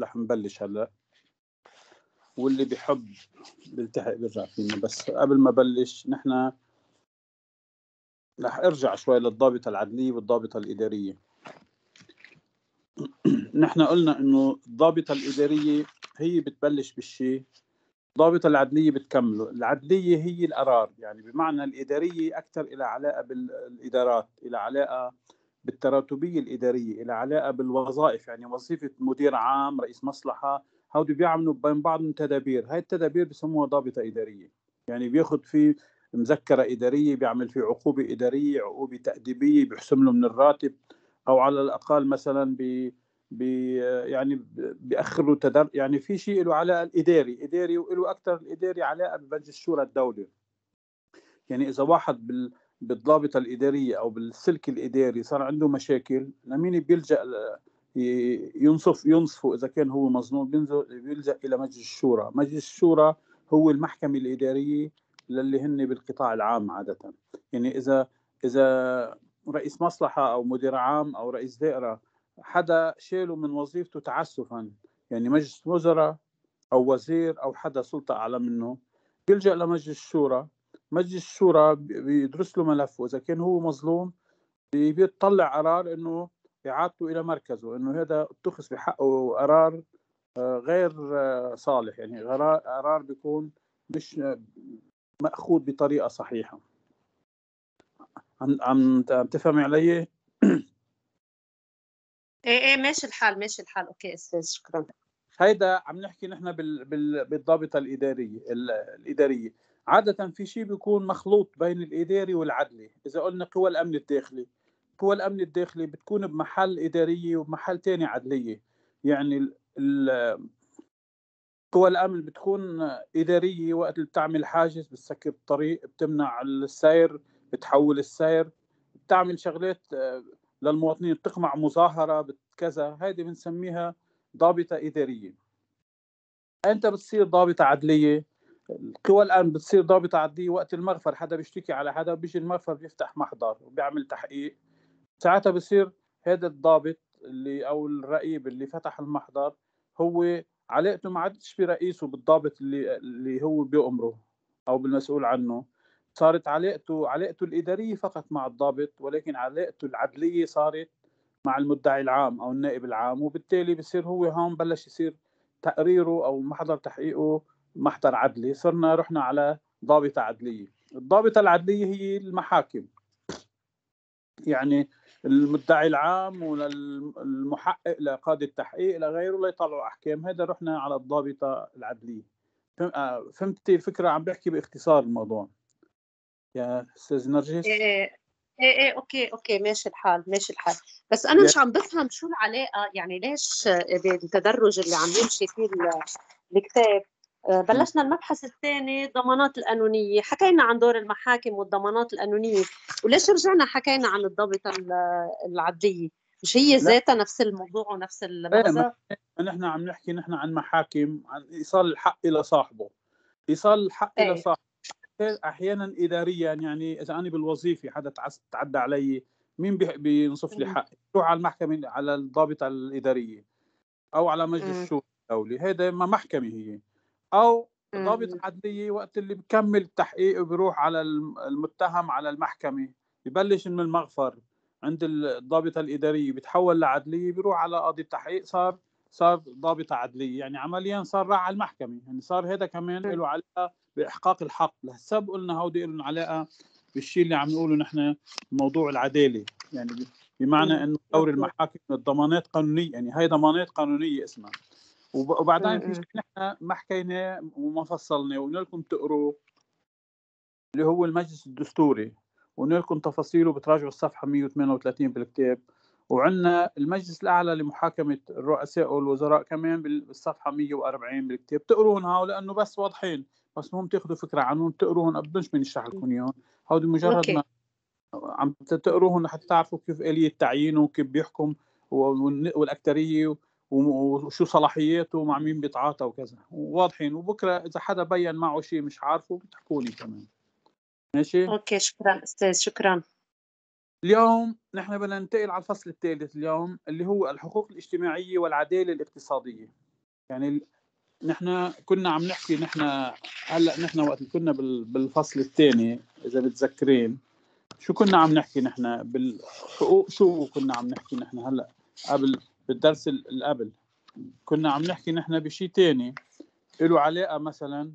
رح نبلش هلا. واللي بيحب بيلتحق بيرجع فينا بس قبل ما بلش نحن رح ارجع شوي للضابطة العدلية والضابطة الإدارية. نحن قلنا إنه الضابطة الإدارية هي بتبلش بالشيء الضابطة العدلية بتكمله. العدلية هي القرار يعني بمعنى الإدارية أكثر إلى علاقة بالإدارات إلى علاقة بالتراتبية الإدارية إلى علاقة بالوظائف يعني وظيفة مدير عام رئيس مصلحة هودي بيعملوا بين بعضهم تدابير. هاي التدابير بسموها ضابطة إدارية. يعني بياخذ في مذكرة إدارية بيعمل في عقوبة إدارية عقوبة تأديبية بيحسم له من الراتب أو على الأقل مثلا ب بي يعني بيأخروا تدر يعني في شيء له علاقة الإداري. إداري وله أكثر الإداري علاقة بمجلس الشورى الدولي. يعني إذا واحد بال بالضابطه الاداريه أو بالسلك الإداري صار عنده مشاكل. لمين بيلجأ ينصف ينصفه إذا كان هو مظلوم بيلجأ إلى مجلس الشورى. مجلس الشورى هو المحكمة الإدارية للي هن بالقطاع العام عادة. يعني إذا إذا رئيس مصلحة أو مدير عام أو رئيس دائرة حدا شاله من وظيفته تعسفا يعني مجلس وزراء أو وزير أو حدا سلطة أعلى منه بيلجأ لمجلس الشورى مجلس الشورى بيدرس له ملفه اذا كان هو مظلوم بيطلع قرار إنه إعادته إلى مركزه إنه هذا اتخذ بحقه قرار آه، غير آه، صالح. يعني قرار بيكون مش مأخوذ بطريقة صحيحة. عم عم تفهمي علي؟ إيه إيه ماشي الحال ماشي الحال. أوكي أستاذ شكرا. هيدا عم نحكي نحن بال... بال... بالضابطة الإدارية الإدارية. عادة في شيء بيكون مخلوط بين الإداري والعدلي إذا قلنا قوى الأمن الداخلي قوى الأمن الداخلي بتكون بمحل إدارية وبمحل ثاني عدلية. يعني. قوى الأمن بتكون إدارية وقت اللي بتعمل حاجز بتسكر الطريق بتمنع السير بتحول السير بتعمل شغلات للمواطنين بتقمع مظاهرة كذا هذه بنسميها ضابطة إدارية. إنت بتصير ضابطة عدلية القوى الآن بتصير ضابطة عدليه وقت المغفر حدا بيشتكي على حدا بيجي المغفر بيفتح محضر وبيعمل تحقيق. ساعتها بصير هذا الضابط اللي أو الرقيب اللي فتح المحضر هو علاقته ما عادش برئيسه بالضابط اللي اللي هو بيأمره أو بالمسؤول عنه. صارت علاقته علاقته الإدارية فقط مع الضابط ولكن علاقته العدلية صارت مع المدعي العام أو النائب العام وبالتالي بصير هو هون بلش يصير تقريره أو محضر تحقيقه محضر عدلي صرنا رحنا على ضابطة عدلية. الضابطة العدلية هي المحاكم. يعني المدعي العام وللمحقق لقاضي التحقيق لغيره ليطلعوا أحكام. هذا رحنا على الضابطة العدلية. آه، فهمتي الفكرة؟ عم بحكي باختصار الموضوع. يا أستاذ نرجس؟ إيه إيه إيه, okay okay ماشي الحال ماشي الحال. بس أنا مش عم بفهم شو العلاقة يعني ليش التدرج اللي عم يمشي فيه الكتاب؟ آه، بلشنا المبحث الثاني الضمانات القانونيه حكينا عن دور المحاكم والضمانات القانونيه وليش رجعنا حكينا عن الضابطة العدلية؟ مش هي ذاتها نفس الموضوع ونفس المغزى؟ نحن عم نحكي نحن عن محاكم عن إيصال الحق إلى صاحبه. إيصال الحق إيه. إلى صاحبه أحيانا اداريا يعني إذا أنا بالوظيفة حدا تعدى علي مين بينصف لي حقي؟ بروح على المحكمة؟ على الضابطة الإدارية أو على مجلس الشورى الدولي هذا ما محكمة هي. أو ضابط عدليه وقت اللي بكمل التحقيق وبيروح على المتهم على المحكمة ببلش من المغفر عند الضابطه الاداريه بتحول لعدليه بيروح على قاضي التحقيق صار صار ضابطه عدليه يعني عمليا صار راح على المحكمة يعني صار هذا كمان له علاقه بإحقاق الحق. لهسه قلنا هودي لهم علاقه بالشيء اللي عم نقوله نحن موضوع العدالة يعني بمعنى إنه دور المحاكم الضمانات قانونية يعني هي ضمانات قانونية اسمها. وبعدين في شيء نحن ما حكيناه وما فصلناه وقلنا لكم تقروا اللي هو المجلس الدستوري وقلنا لكم تفاصيله بتراجعوا الصفحة 138 بالكتاب. وعندنا المجلس الأعلى لمحاكمة الرؤساء والوزراء كمان بالصفحة 140 بالكتاب. تقروهم لأنه بس واضحين بس مهم تاخذوا فكرة عنهم تقروهم بدنش بنشرح لكم إياهم. هودي مجرد ما عم تقروهم لحتى تعرفوا كيف آلية تعيينه وكيف بيحكم والاكثريه وشو صلاحياته ومع مين بيتعاطى وكذا. واضحين. وبكرة إذا حدا بين معه شيء مش عارفه بتحكوا لي كمان. ماشي؟ أوكي شكرا أستاذ شكرا. اليوم نحن بدنا ننتقل على الفصل الثالث اليوم اللي هو الحقوق الاجتماعية والعدالة الاقتصادية. يعني نحن كنا عم نحكي نحن هلأ نحن وقت كنا بالفصل الثاني إذا بتذكرين. شو كنا عم نحكي نحن؟ بالحقوق شو كنا عم نحكي نحن هلأ؟ قبل بالدرس اللي قبل. كنا عم نحكي نحن بشيء ثاني له علاقة مثلا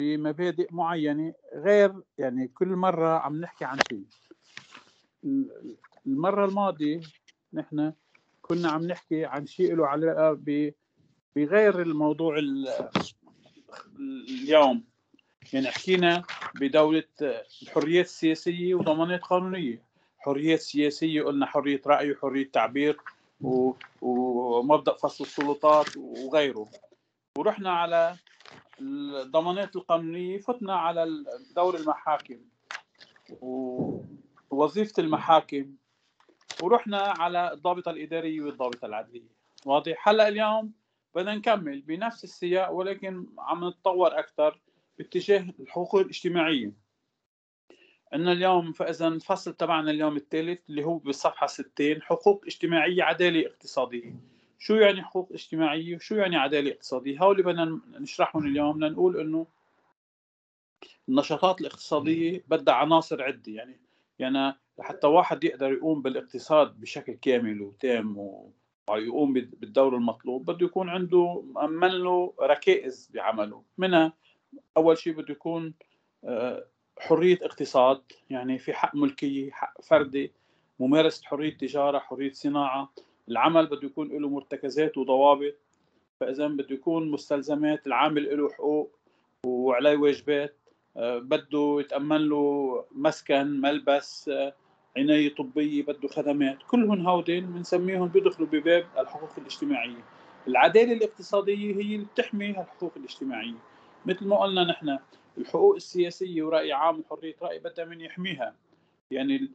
بمبادئ معينة غير يعني كل مرة عم نحكي عن شيء المرة الماضية نحن كنا عم نحكي عن شيء له علاقة بغير الموضوع اليوم. يعني حكينا بدولة الحريات السياسية وضمانات قانونية. حريات سياسية قلنا حرية رأي وحرية تعبير. ومبدأ فصل السلطات وغيره. ورحنا على الضمانات القانونية فتنا على دور المحاكم ووظيفة المحاكم ورحنا على الضابطة الإدارية والضابطة العدلية واضح. هلا اليوم بدنا نكمل بنفس السياق ولكن عم نتطور أكثر باتجاه الحقوق الاجتماعية. عندنا اليوم فإذا الفصل تبعنا اليوم الثالث اللي هو بالصفحة 60 حقوق اجتماعية عدالة اقتصادية. شو يعني حقوق اجتماعية وشو يعني عدالة اقتصادية؟ هول بدنا نشرحهم اليوم لنقول إنه النشاطات الاقتصادية بدها عناصر عدة. يعني يعني لحتى واحد يقدر يقوم بالاقتصاد بشكل كامل وتام ويقوم بالدور المطلوب بده يكون عنده مأمن له ركائز بعمله. منها أول شيء بده يكون حرية اقتصاد يعني في حق ملكية حق فردي ممارسة حرية تجارة حرية صناعة. العمل بده يكون له مرتكزات وضوابط. فإذا بده يكون مستلزمات العامل له حقوق وعليه واجبات آه، بده يتأمن له مسكن ملبس آه، عناية طبية بده خدمات. كلهم هودين بنسميهم بيدخلوا بباب الحقوق الاجتماعية. العدالة الاقتصادية هي اللي بتحمي الحقوق الاجتماعية. مثل ما قلنا نحن الحقوق السياسية ورأي عام وحرية رأي بدها من يحميها. يعني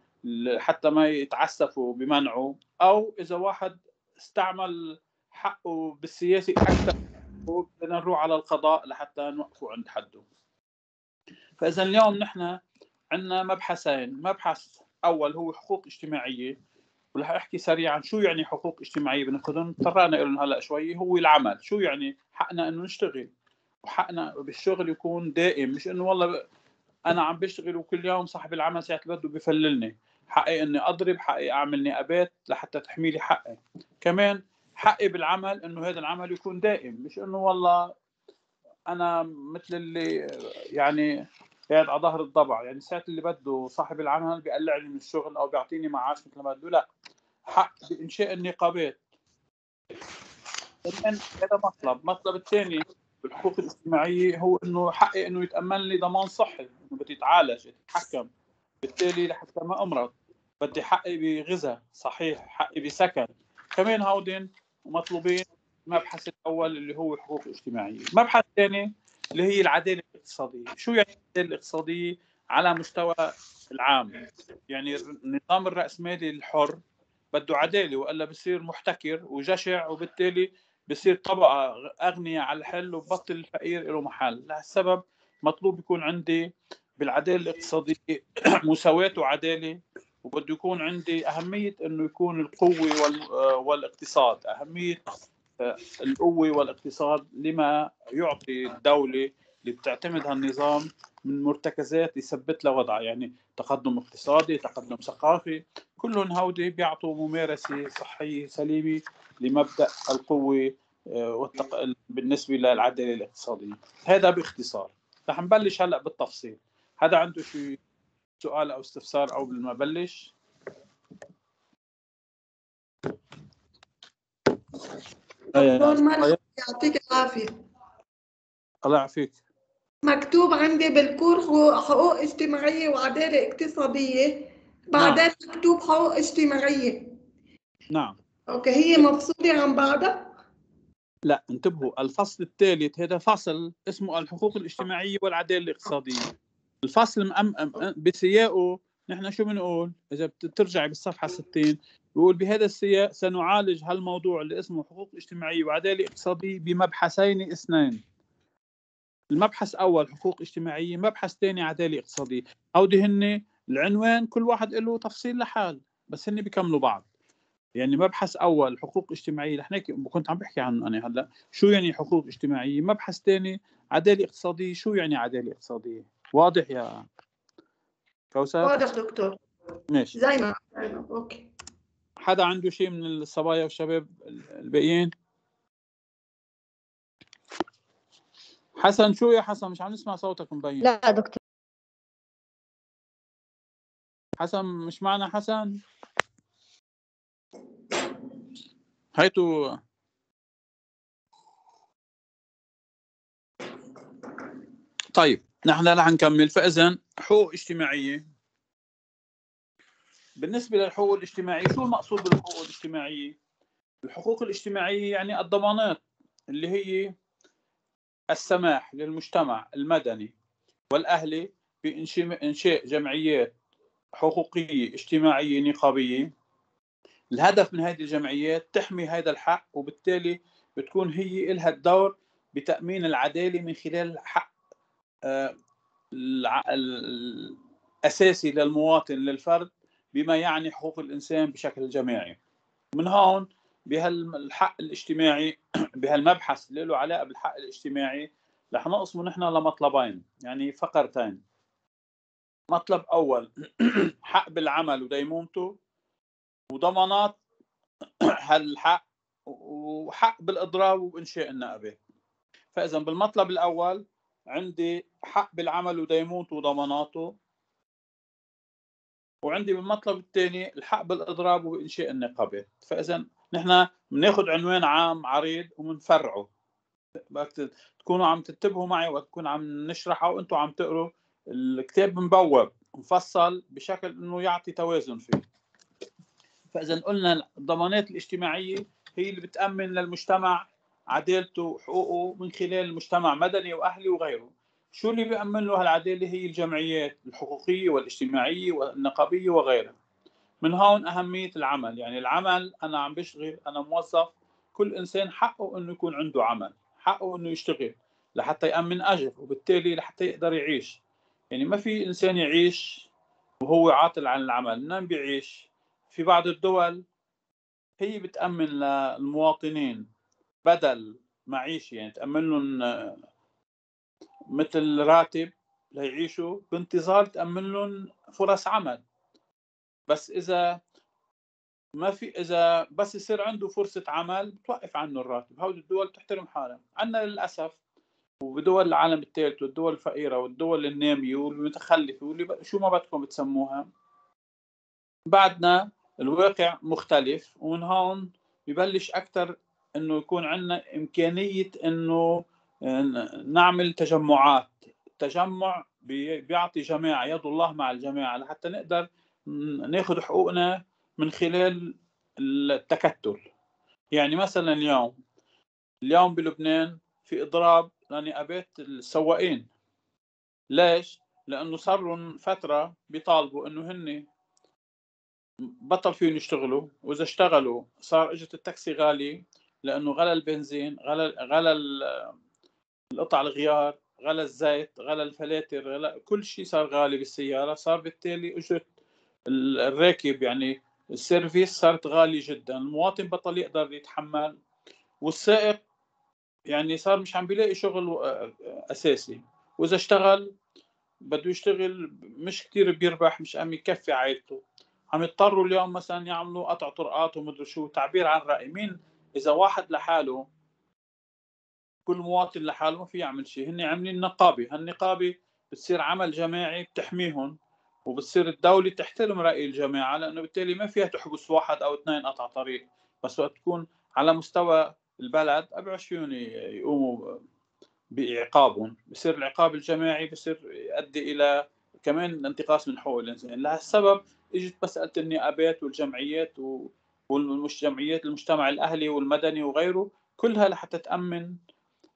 حتى ما يتعسفوا بمنعه أو إذا واحد استعمل حقه بالسياسي أكثر بدنا نروح على القضاء لحتى نوقفه عند حده. فإذا اليوم نحن عندنا مبحثين. مبحث أول هو حقوق اجتماعية. ورح أحكي سريعا شو يعني حقوق اجتماعية. بناخذهم تطرقنا لهم هلأ شوي. هو العمل. شو يعني حقنا إنه نشتغل؟ وحقنا بالشغل يكون دائم. مش إنه والله أنا عم بشتغل وكل يوم صاحب العمل ساعة بده بفللني حقي إني أضرب حقي أعمل نقابات لحتى تحمي لي حقي. كمان حقي بالعمل إنه هذا العمل يكون دائم. مش إنه والله أنا مثل اللي يعني قاعد على ظهر الضبع. يعني ساعة اللي بده صاحب العمل بيقلعني من الشغل أو بيعطيني معاش مثل ما بده. لا حق بإنشاء النقابات. هذا مطلب. المطلب الثاني بالحقوق الاجتماعية هو إنه حقي إنه يتأمن لي ضمان صحي إنه بدي أتعالج أتحكم. بالتالي لحتى ما أمرض بدي حقي بغذاء صحيح حقي بسكن. كمان هودين مطلوبين المبحث الأول اللي هو حقوق اجتماعية. المبحث الثاني اللي هي العدالة الاقتصادية. شو يعني العدالة الاقتصادية على مستوى العام؟ يعني النظام الرأسمالي الحر بده عدالة وإلا بصير محتكر وجشع وبالتالي بصير طبقة اغنياء على الحل وبطل الفقير له محل. لهالسبب مطلوب يكون عندي بالعدالة الاقتصادية مساواه وعداله وبده يكون عندي أهمية إنه يكون القوة والاقتصاد. أهمية آه، القوة والاقتصاد لما يعطي الدولة اللي بتعتمد هالنظام من مرتكزات يثبت لها وضعها يعني تقدم اقتصادي تقدم ثقافي كلهم هودي بيعطوا ممارسة صحية سليمة لمبدأ القوة آه، بالنسبة للعداله الاقتصاديه هذا باختصار. رح نبلش هلأ بالتفصيل. هذا عنده شيء سؤال أو استفسار أو قبل ما بلش دكتور يعطيك العافية. الله يعافيك. مكتوب عندي بالكور حقوق اجتماعية وعدالة اقتصادية بعدين نعم. مكتوب حقوق اجتماعية. نعم. أوكي هي مفصولة عن بعضها؟ لا انتبهوا الفصل الثالث هذا فصل اسمه الحقوق الاجتماعية والعدالة الاقتصادية. الفصل بسياقه نحن شو بنقول؟ إذا بترجعي بالصفحة 60 بيقول بهذا السياق سنعالج هالموضوع اللي اسمه حقوق اجتماعية وعدالة اقتصادية بمبحثين اثنين. المبحث أول حقوق اجتماعية مبحث ثاني عدالة اقتصادية. هودي هن العنوان كل واحد له تفصيل لحال بس هن بيكملوا بعض. يعني مبحث أول حقوق اجتماعية رح نحكي كنت عم بحكي عنه أنا هلأ شو يعني حقوق اجتماعية؟ مبحث ثاني عدالة اقتصادية شو يعني عدالة اقتصادية؟ واضح يا كوثر؟ واضح دكتور. ماشي. زي ما أوكي. حدا عنده شيء من الصبايا والشباب الباقيين؟ حسن شو يا حسن؟ مش عم نسمع صوتك مبين. لا دكتور. حسن مش معنا حسن؟ هيتو طيب نحن رح نكمل فاذا حقوق اجتماعية. بالنسبة للحقوق الاجتماعية شو المقصود بالحقوق الاجتماعية؟ الحقوق الاجتماعية يعني الضمانات اللي هي السماح للمجتمع المدني والأهلي بانشاء جمعيات حقوقية اجتماعية نقابية. الهدف من هذه الجمعيات تحمي هذا الحق وبالتالي بتكون هي لها الدور بتأمين العدالة من خلال حق آه، الأساسي للمواطن للفرد بما يعني حقوق الإنسان بشكل جماعي. من هون بهالحق الاجتماعي بهالمبحث اللي له علاقة بالحق الاجتماعي رح نقسمه نحن لمطلبين يعني فقرتين. مطلب أول حق بالعمل وديمومته. وضمانات هالحق وحق بالاضراب وإنشاء النقبة. فإذا بالمطلب الأول عندي حق بالعمل وديمومته وضماناته. وعندي بالمطلب الثاني الحق بالاضراب وإنشاء النقابات فإذا نحن بناخذ عنوان عام عريض وبنفرعه تكونوا عم تنتبهوا معي وقت تكون عم نشرحه وأنتم عم تقروا الكتاب مبوب مفصل بشكل إنه يعطي توازن فيه. فإذا قلنا الضمانات الاجتماعية هي اللي بتأمن للمجتمع عدالته وحقوقه من خلال المجتمع مدني وأهلي وغيره. شو اللي بيأمن له هالعدالة؟ هي الجمعيات الحقوقية والاجتماعية والنقابية وغيرها. من هون أهمية العمل. يعني العمل أنا عم بشتغل أنا موظف كل إنسان حقه أنه يكون عنده عمل حقه أنه يشتغل لحتى يأمن أجر وبالتالي لحتى يقدر يعيش. يعني ما في إنسان يعيش وهو عاطل عن العمل منين بيعيش. في بعض الدول هي بتأمن للمواطنين بدل معيشي يعني تأمن لهم مثل راتب ليعيشوا بانتظار تأمن لهم فرص عمل. بس إذا ما في إذا بس يصير عنده فرصة عمل بتوقف عنه الراتب. هودي الدول تحترم حالها عندنا للأسف وبدول العالم الثالث والدول الفقيرة والدول النامية والمتخلفة واللي شو ما بدكم بتسموها بعدنا الواقع مختلف ومن هون ببلش أكثر إنه يكون عندنا إمكانية إنه نعمل تجمعات. التجمع بيعطي جماعة يد الله مع الجماعة لحتى نقدر ناخذ حقوقنا من خلال التكتل. يعني مثلا اليوم اليوم بلبنان في إضراب لنقابات السواقين. ليش؟ لأنه صار لهم فترة بيطالبوا إنه هن بطل فيهم يشتغلوا. وإذا اشتغلوا صار أجرة التاكسي غالي لأنه غلى البنزين غلى غلى القطع الغيار غلى الزيت غلى الفلاتر غلى كل شيء صار غالي بالسيارة. صار بالتالي أجرة الراكب يعني السيرفيس صارت غالي جدا. المواطن بطل يقدر يتحمل. والسائق يعني صار مش عم بيلاقي شغل أساسي. وإذا اشتغل بده يشتغل مش كتير بيربح مش عم يكفي عائلته. عم يضطروا اليوم مثلا يعملوا قطع طرقات ومدري شو تعبير عن رأي. مين؟ إذا واحد لحاله كل مواطن لحاله ما في يعمل شيء. هن عاملين نقابة. هالنقابة بتصير عمل جماعي بتحميهم وبتصير الدولة تحترم رأي الجماعة لأنه بالتالي ما فيها تحبس واحد أو اثنين قطع طريق. بس وقت تكون على مستوى البلد أبعش فيهم يقوموا بإعقابهم. بصير العقاب الجماعي بصير يؤدي إلى كمان انتقاص من حقوق الإنسان. لهالسبب اجت مسألة النقابات والجمعيات والجمعيات المجتمع الأهلي والمدني وغيره كلها لحتى تأمن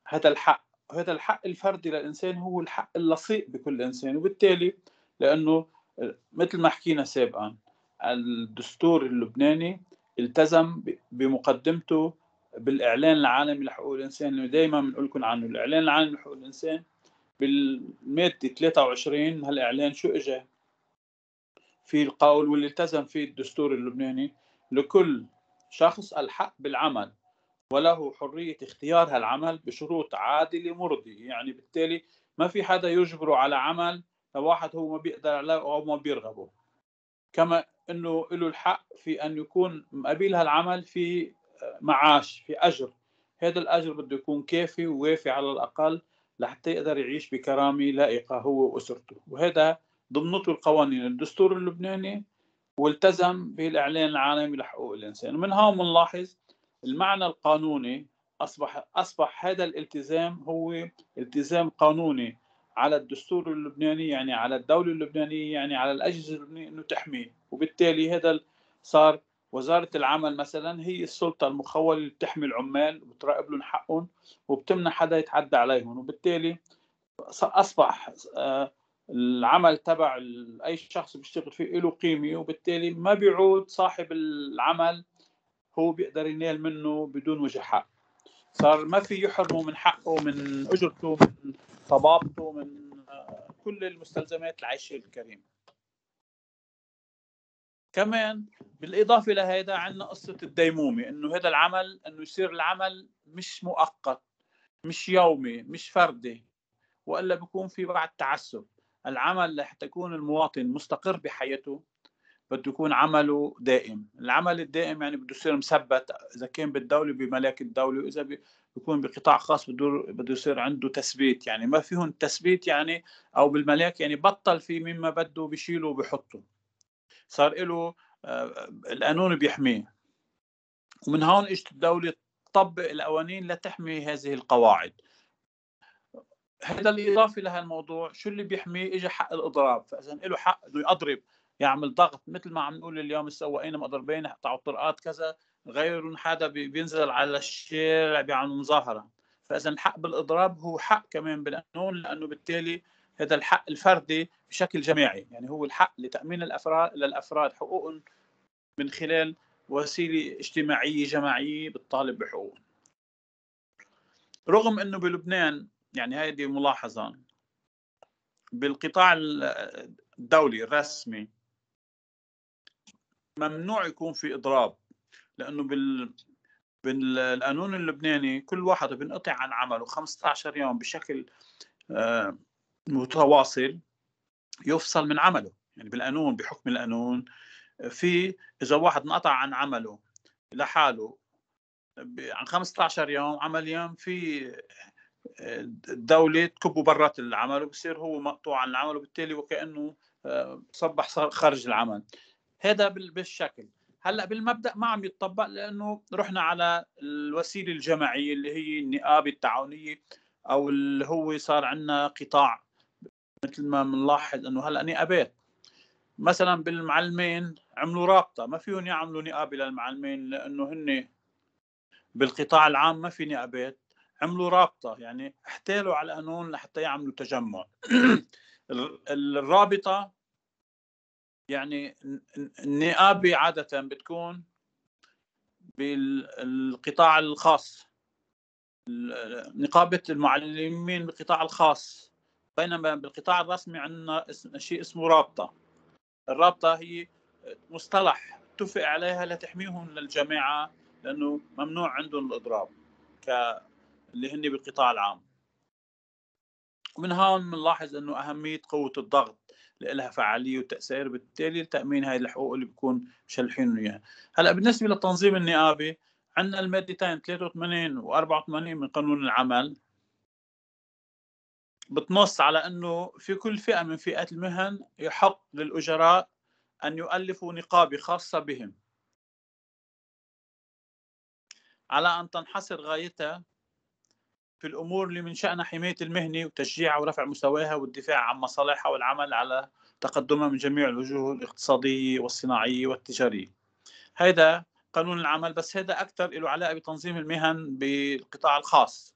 هذا الحق. هذا الحق الفردي للإنسان هو الحق اللصيق بكل إنسان وبالتالي لأنه مثل ما حكينا سابقا الدستور اللبناني التزم بمقدمته بالإعلان العالمي لحقوق الإنسان. اللي دائما بنقول لكم عنه الإعلان العالمي لحقوق الإنسان بالمادة 23 هالإعلان شو إجا؟ في القول واللي التزم فيه الدستور اللبناني لكل شخص الحق بالعمل وله حرية اختيار هالعمل بشروط عادلة مرضية. يعني بالتالي ما في حدا يجبره على عمل لواحد هو ما بيقدر عليه أو ما بيرغبه. كما أنه له الحق في أن يكون مقابل هالعمل في معاش في أجر. هذا الأجر بده يكون كافي ووافي على الأقل لحتى يقدر يعيش بكرامة لائقة هو وأسرته. وهذا ضمنته القوانين الدستور اللبناني والتزم بالإعلان العالمي لحقوق الإنسان. ومن هون بنلاحظ المعنى القانوني. أصبح أصبح هذا الالتزام هو التزام قانوني على الدستور اللبناني يعني على الدولة اللبنانية يعني على الأجهزة اللبنانية أنه تحميه وبالتالي هذا صار وزارة العمل مثلا هي السلطة المخولة اللي بتحمي العمال وبتراقب لهم حقهم وبتمنع حدا يتعدى عليهم. وبالتالي أصبح آه، العمل تبع أي شخص بيشتغل فيه له قيمة وبالتالي ما بيعود صاحب العمل هو بيقدر ينال منه بدون وجه حق. صار ما في يحرمه من حقه من أجرته من طبابته من كل المستلزمات العيشة الكريمة. كمان بالإضافة لهذا عندنا قصة الديمومة إنه هذا العمل إنه يصير العمل مش مؤقت مش يومي مش فردي وإلا بيكون في بعد تعسف. العمل لحتى يكون المواطن مستقر بحياته بده يكون عمله دائم. العمل الدائم يعني بده يصير مثبت إذا كان بالدولة بملاك الدولة وإذا بيكون بقطاع خاص بده بده يصير عنده تثبيت. يعني ما فيهم تثبيت يعني أو بالملاك يعني بطل في مما بده بيشيله وبيحطه صار له آه، القانون بيحميه. ومن هون إجت الدولة تطبق القوانين لتحمي هذه القواعد. هذا الاضافه لهالموضوع شو اللي بيحميه؟ اجى حق الإضراب فإذا له حق انه يضرب يعمل ضغط مثل ما عم نقول اليوم السواقين مضربين يقطعوا الطرقات كذا غير حدا بينزل على الشارع بيعمل مظاهرة. فإذا الحق بالإضراب هو حق كمان بالقانون لأنه بالتالي هذا الحق الفردي بشكل جماعي. يعني هو الحق لتأمين الأفراد للأفراد حقوقهم من خلال وسيلة اجتماعية جماعية بتطالب بحقوقهم. رغم إنه بلبنان يعني هذه ملاحظة. بالقطاع الدولي الرسمي ممنوع يكون في إضراب لأنه بال بالقانون اللبناني كل واحد بينقطع عن عمله. 15 يوم بشكل آه، متواصل يفصل من عمله. يعني بالقانون بحكم القانون في إذا واحد انقطع عن عمله لحاله عن 15 يوم عمليا في الدولة تكبه برات العمل وبصير هو مقطوع عن العمل وبالتالي وكأنه آه، صبح خارج العمل. هذا بالشكل. هلأ بالمبدأ ما عم يتطبق لأنه رحنا على الوسيلة الجماعية اللي هي النقابة التعاونية أو اللي هو صار عندنا قطاع مثل ما بنلاحظ إنه هلأ نقابات. مثلا بالمعلمين عملوا رابطة ما فيهم يعملوا نقابة للمعلمين لأنه هن بالقطاع العام ما في نقابات. عملوا رابطة يعني احتالوا على القانون لحتى يعملوا تجمع. الرابطة يعني النقابة عادة بتكون بالقطاع الخاص. نقابة المعلمين بالقطاع الخاص. بينما بالقطاع الرسمي عندنا شيء اسمه رابطة. الرابطة هي مصطلح اتفق عليها لتحميهم للجماعة لأنه ممنوع عندهم الإضراب. ك اللي هن بالقطاع العام. ومن هون بنلاحظ إنه أهمية قوة الضغط لها فعالية وتاثير بالتالي لتأمين هاي الحقوق اللي بكون مشلحين اياها هلأ بالنسبة للتنظيم النيابي عندنا المادتين 83 و 84 من قانون العمل. بتنص على إنه في كل فئة من فئات المهن يحق للأجراء أن يؤلفوا نقابه خاصة بهم. على أن تنحصر غايتها في الأمور اللي من شأنها حماية المهنة وتشجيعها ورفع مستواها والدفاع عن مصالحها والعمل على تقدمها من جميع الوجوه الاقتصادية والصناعية والتجارية. هذا قانون العمل بس هذا أكثر له علاقة بتنظيم المهن بالقطاع الخاص.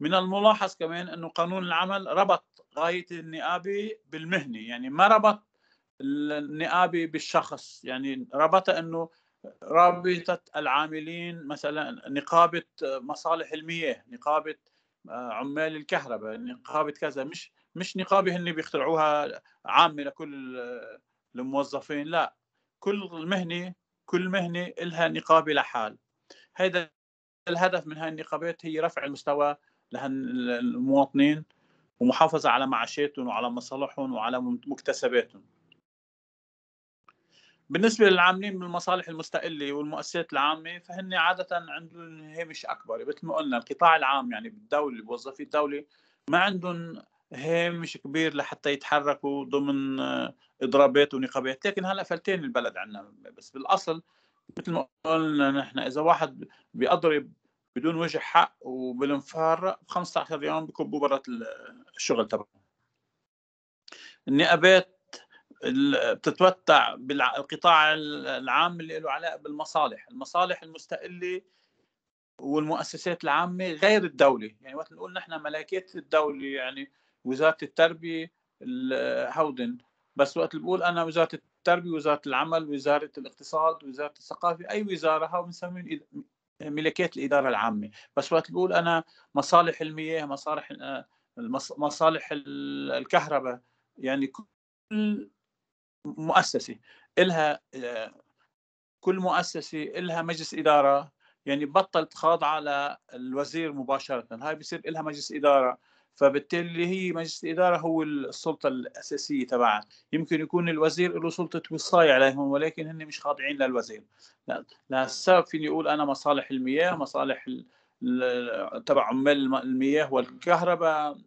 من الملاحظ كمان إنه قانون العمل ربط غاية النقابة بالمهنة يعني ما ربط النقابة بالشخص يعني ربط إنه رابطة العاملين مثلا نقابة مصالح المياه نقابة عمال الكهرباء نقابة كذا مش مش نقابة هن بيخترعوها عامة لكل الموظفين لا. كل المهنه كل مهنة لها نقابة لحال. هذا الهدف من هاي النقابات هي رفع المستوى للمواطنين ومحافظة على معاشاتهم وعلى مصالحهم وعلى مكتسباتهم. بالنسبة للعاملين بالمصالح المستقلة والمؤسسات العامة فهن عادة عندهم هامش أكبر. مثل ما قلنا القطاع العام يعني بالدولة موظفي الدولة ما عندهم هامش كبير لحتى يتحركوا ضمن إضرابات ونقابات. لكن هلأ فلتين البلد عندنا بس بالأصل مثل ما قلنا نحن إذا واحد بيضرب بدون وجه حق وبالانفار ب 15 يوم بكبوا برا الشغل تبعه. النقابات بتتوتع بالقطاع العام اللي له علاقة بالمصالح، المصالح المستقلة والمؤسسات العامة غير الدولة، يعني وقت نقول نحن ملاكات الدولة يعني وزارة التربية هودن. بس وقت بقول أنا وزارة التربية وزارة العمل وزارة الاقتصاد وزارة الثقافة أي وزارة هاو بنسميهم ملكات الإدارة العامة. بس وقت بقول أنا مصالح المياه مصالح مصالح الكهرباء يعني كل مؤسسة إلها كل مؤسسة إلها مجلس إدارة. يعني بطلت خاضعه للوزير مباشرة. هاي بصير إلها مجلس إدارة. فبالتالي هي مجلس الإدارة هو السلطة الأساسية تبعها. يمكن يكون الوزير له سلطة وصاية عليهم ولكن هن مش خاضعين للوزير. لهالسبب فيني أقول أنا مصالح المياه مصالح تبع عمال المياه والكهرباء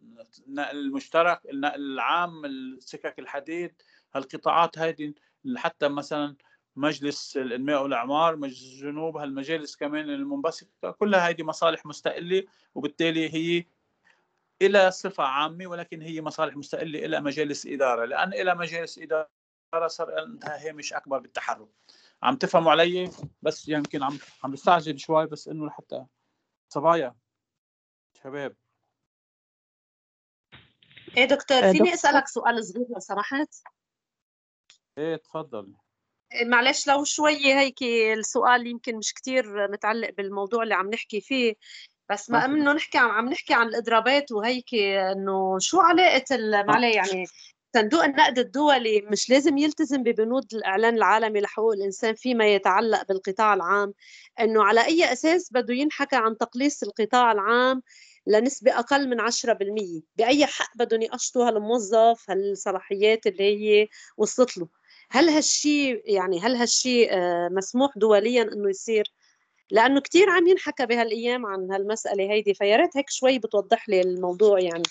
النقل المشترك النقل العام السكك الحديد. هالقطاعات هذه حتى مثلا مجلس الماء والأعمار مجلس الجنوب هالمجالس كمان المنبثقة كلها هذه مصالح مستقلة وبالتالي هي إلى صفة عامة ولكن هي مصالح مستقلة إلى مجالس إدارة. لأن إلى مجالس إدارة صار عندها هامش أكبر بالتحرك. عم تفهموا علي؟ بس يمكن عم عم بستعجل شوي بس إنه لحتى صبايا. شباب. إيه دكتور فيني أسألك سؤال صغير لو سمحت؟ إيه تفضل. معلش لو شوي هيك السؤال يمكن مش كتير متعلق بالموضوع اللي عم نحكي فيه بس ما إنه نحكي عم, عم نحكي عن الإضرابات وهيك إنه شو علاقة معلي يعني صندوق النقد الدولي مش لازم يلتزم ببنود الإعلان العالمي لحقوق الإنسان فيما يتعلق بالقطاع العام إنه على أي أساس بده ينحكى عن تقليص القطاع العام لنسبة أقل من 10% بأي حق بدهم يقشطوا هالموظف هالصلاحيات اللي هي وصلت له. هل هالشيء يعني هل هالشيء آه، مسموح دوليا إنه يصير؟ لأنه كثير عم ينحكى بهالأيام عن هالمسألة هيدي فيا ريت هيك شوي بتوضح لي الموضوع يعني.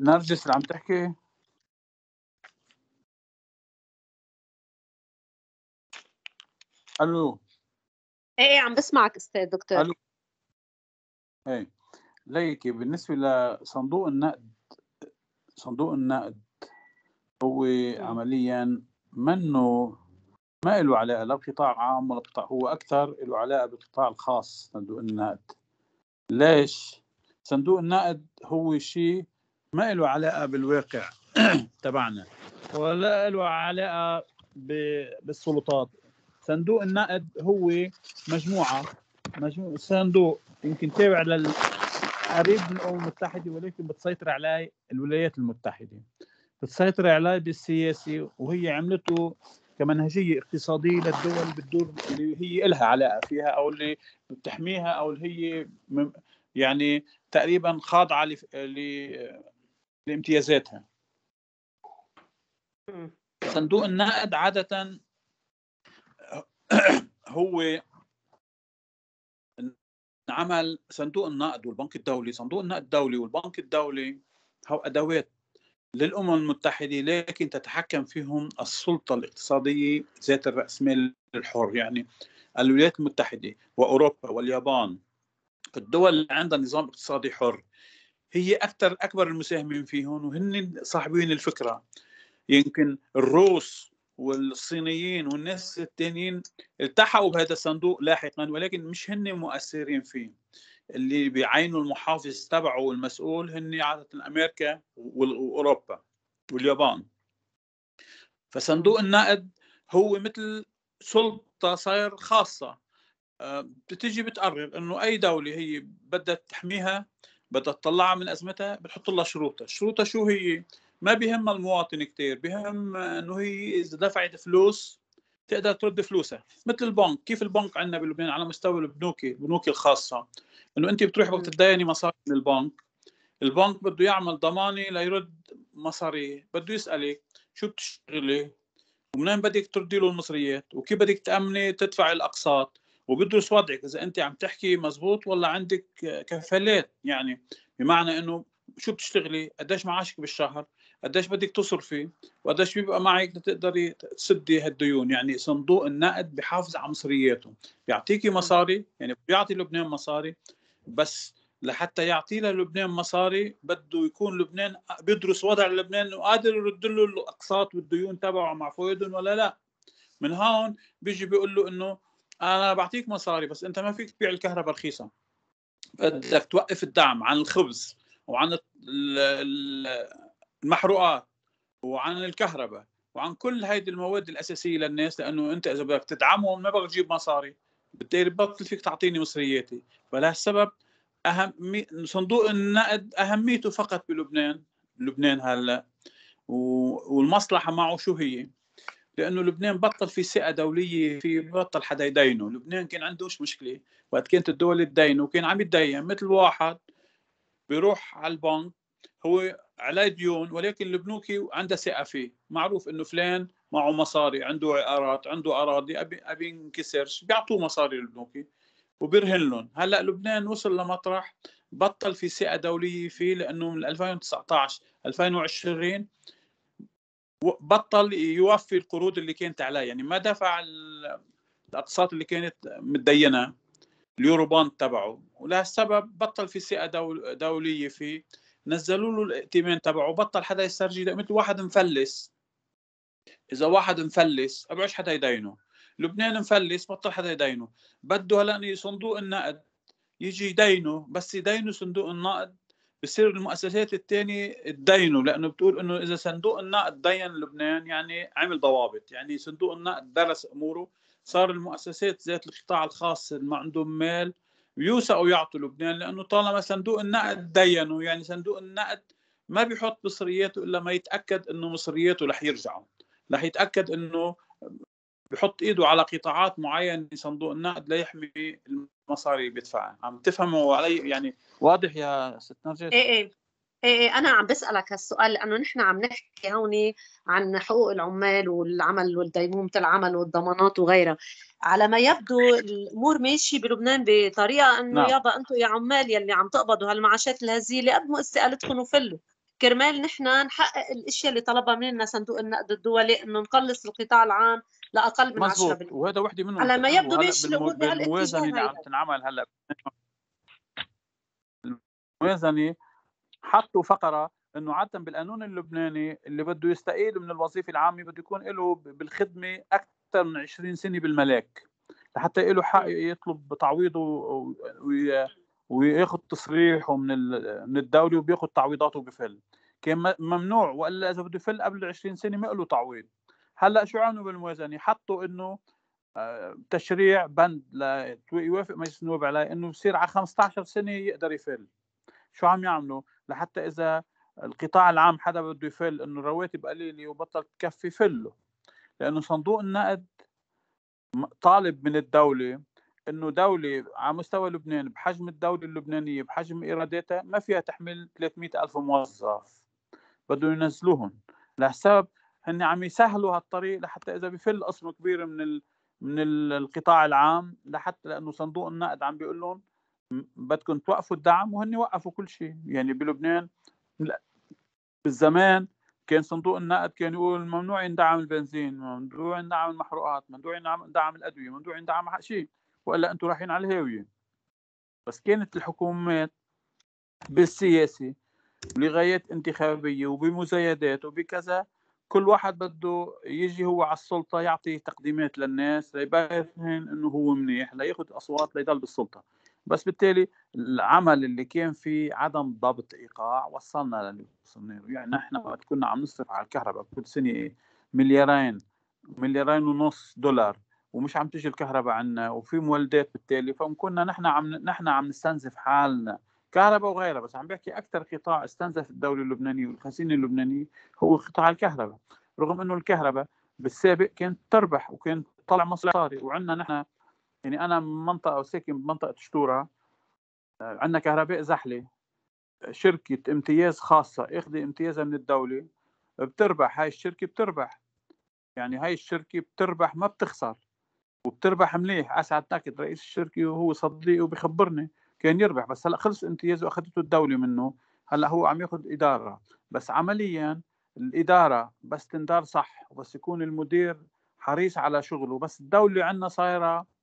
نرجس اللي عم تحكي. ألو. إيه إيه عم بسمعك أستاذ دكتور. ألو. إيه. ليكي بالنسبة لصندوق النقد صندوق النقد هو عمليا منه ما له علاقة لا بقطاع عام ولا قطاع هو أكثر له علاقة بالقطاع الخاص صندوق النقد. ليش؟ صندوق النقد هو شيء ما له علاقة بالواقع تبعنا ولا له علاقة بالسلطات. صندوق النقد هو مجموعة مجموعة صندوق يمكن تابع لل قريب من الأمم المتحدة ولكن بتسيطر عليه الولايات المتحدة. بتسيطر عليه بالسياسي وهي عملته كمنهجية اقتصادية للدول بتدور اللي هي لها علاقة فيها أو اللي بتحميها أو اللي هي يعني تقريبا خاضعة لامتيازاتها. صندوق النقد عادة هو عمل صندوق النقد والبنك الدولي. صندوق النقد الدولي والبنك الدولي هو أدوات للأمم المتحدة لكن تتحكم فيهم السلطة الاقتصادية ذات الرأسمال الحر. يعني الولايات المتحدة وأوروبا واليابان الدول اللي عندها نظام اقتصادي حر هي أكثر أكبر المساهمين فيهم وهن صاحبين الفكرة. يمكن الروس والصينيين والناس الثانيين التحقوا بهذا الصندوق لاحقا ولكن مش هن مؤثرين فيه. اللي بيعينوا المحافظ تبعه والمسؤول هن عادة أمريكا وأوروبا واليابان. فصندوق النقد هو مثل سلطة صاير خاصة. آه، بتيجي بتقرر إنه أي دولة هي بدها تحميها بدها تطلعها من أزمتها بتحط لها شروطها، شروطها شو هي؟ ما بهم المواطن كثير بهم إنه هي إذا دفعت فلوس تقدر ترد فلوسها. مثل البنك كيف البنك عندنا بلبنان على مستوى البنوك البنوك الخاصة؟ إنه أنت بتروح وقت تديني مصاري من البنك البنك بده يعمل ضمانه ليرد مصاري. بده يسالك شو بتشتغلي ومنين بدك تردي له المصريات وكيف بدك تأمني تدفع الأقساط وبدرس وضعك إذا أنت عم تحكي مزبوط ولا عندك كفالات. يعني بمعنى إنه شو بتشتغلي قديش معاشك بالشهر قديش بدك تصرفي وقديش بيبقى معك تقدري تسدي هالديون. يعني صندوق النقد بحافظ على مصرياته. بيعطيكي مصاري يعني بيعطي لبنان مصاري بس لحتى يعطي لبنان مصاري بده يكون لبنان بيدرس وضع لبنان وقادر يرد له الأقساط والديون تبعه مع فوائدهم ولا لا. من هون بيجي بيقول له إنه أنا بعطيك مصاري بس أنت ما فيك تبيع الكهرباء رخيصة. بدك توقف الدعم عن الخبز وعن المحروقات وعن الكهرباء وعن كل هيدي المواد الأساسية للناس لأنه أنت إذا بدك تدعمهم ما بدك تجيب مصاري. بالتالي بطل فيك تعطيني مصرياتي. فلهالسبب اهم صندوق النقد أهميته فقط بلبنان لبنان هلأ. والمصلحة معه شو هي؟ لأنه لبنان بطل في ثقه دولية في بطل حدا يدينه، لبنان كان عندوش مشكلة؟ وقت كانت الدول تدينه وكان عم يتدين مثل واحد بيروح على البنك هو عليه ديون ولكن البنوكي عنده ثقة فيه، معروف إنه فلان معه مصاري، عنده عقارات، عنده أراضي ابي أبي بيعطوه مصاري البنوكي وبرهن لهم، هلأ لبنان وصل لمطرح بطل في ثقة دولية فيه لأنه من 2019 2020 بطل يوفي القروض اللي كانت عليه. يعني ما دفع الأقساط اللي كانت متدينه اليورو باند تبعه. ولهالسبب بطل في ثقة دول دولية فيه. نزلوا له الائتمان تبعه بطل حدا يسترجي مثل واحد مفلس. إذا واحد مفلس ما حدا يدينه. لبنان مفلس بطل حدا يدينه. بده هلأ صندوق النقد يجي يدينه بس يدينه صندوق النقد بصير المؤسسات الثانية تدينه لأنه بتقول إنه إذا صندوق النقد دين لبنان يعني عمل ضوابط. يعني صندوق النقد درس أموره صار المؤسسات ذات القطاع الخاص اللي ما عندهم مال بيوثقوا يعطوا لبنان لأنه طالما صندوق النقد دينه يعني صندوق النقد ما بيحط مصرياته إلا ما يتأكد إنه مصرياته رح يرجعوا. رح يتأكد إنه بحط إيده على قطاعات معينة صندوق النقد ليحمي المصاري اللي بيدفعها. عم تفهموا علي؟ يعني واضح يا ست نرجس إيه إيه. أنا عم بسألك هالسؤال لأنه نحن عم نحكي هون عن حقوق العمال والعمل والديمومه العمل والضمانات وغيرها. على ما يبدو الأمور ماشية بلبنان بطريقة إنه نعم. يابا أنتم يا عمال يلي عم تقبضوا هالمعاشات الهزيلة قدموا استقالتكم وفلوا. كرمال نحن نحقق الأشياء اللي طلبها مننا صندوق النقد الدولي إنه نقلص القطاع العام لأقل من 10% وهذا وحدة منهم على ما يبدو مش بالموازنة اللي عم تنعمل هلا. الموازنة حطوا فقرة إنه عادة بالقانون اللبناني اللي بده يستقيل من الوظيفة العامة بده يكون له بالخدمة أكثر من 20 سنة بالملاك لحتى له حق يطلب تعويضه وياخذ تصريحه من من الدولة وبياخذ تعويضاته بفل. كان ممنوع وإلا إذا بده يفل قبل 20 سنة ما له تعويض. هلأ شو عملوا بالموازنة؟ حطوا إنه آه، تشريع بند ليوافق مجلس النواب عليه إنه يصير على 15 سنة يقدر يفل. شو عم يعملوا؟ لحتى إذا القطاع العام حدا بده يفل إنه الرواتب قليلة وبطل تكفي فله. لأنه صندوق النقد طالب من الدولة إنه دولة على مستوى لبنان بحجم الدولة اللبنانية بحجم إيراداتها ما فيها تحمل 300 ألف موظف. بدهم ينزلوهم لحساب هن عم يسهلوا هالطريق لحتى إذا بفل قسم كبير من ال... من القطاع العام لحتى لأنه صندوق النقد عم بيقول لهم بدكم توقفوا الدعم وهن وقفوا كل شيء. يعني بلبنان بالزمان كان صندوق النقد كان يقول ممنوع يندعم البنزين ممنوع يندعم المحروقات ممنوع يندعم الأدوية ممنوع يندعم شيء. والا أنتم رايحين على الهاوية. بس كانت الحكومات بالسياسة لغايات انتخابية وبمزايدات وبكذا كل واحد بده يجي هو على السلطة يعطي تقديمات للناس ليبين إنه هو منيح لياخذ أصوات ليضل بالسلطة. بس بالتالي العمل اللي كان فيه عدم ضبط إيقاع وصلنا للي وصلنا له يعني نحن وقت كنا عم نصرف على الكهرباء كل سنة مليارين مليارين ونص دولار ومش عم تيجي الكهرباء عنا وفي مولدات بالتالي. فكنا نحن عم نحن عم نستنزف حالنا. كهرباء وغيرها بس عم بحكي أكثر قطاع استنزف الدولة اللبنانية والخزينة اللبنانية هو قطاع الكهرباء. رغم إنه الكهرباء بالسابق كانت تربح وكانت تطلع مصاري وعندنا نحن يعني أنا من منطقه ساكن بمنطقه شتورة آه، عندنا كهرباء زحلة. شركة امتياز خاصة اخذ امتيازها من الدولة بتربح هاي الشركة بتربح. يعني هاي الشركة بتربح ما بتخسر وبتربح مليح. اسعد ناكد رئيس الشركة وهو صديقي وبخبرني كان يربح بس هلأ خلص امتيازه اخذته الدولة منه. هلأ هو عم يأخذ إدارة. بس عمليا الإدارة بس تندار صح وبس يكون المدير حريص على شغله. بس الدولة عندنا صايرة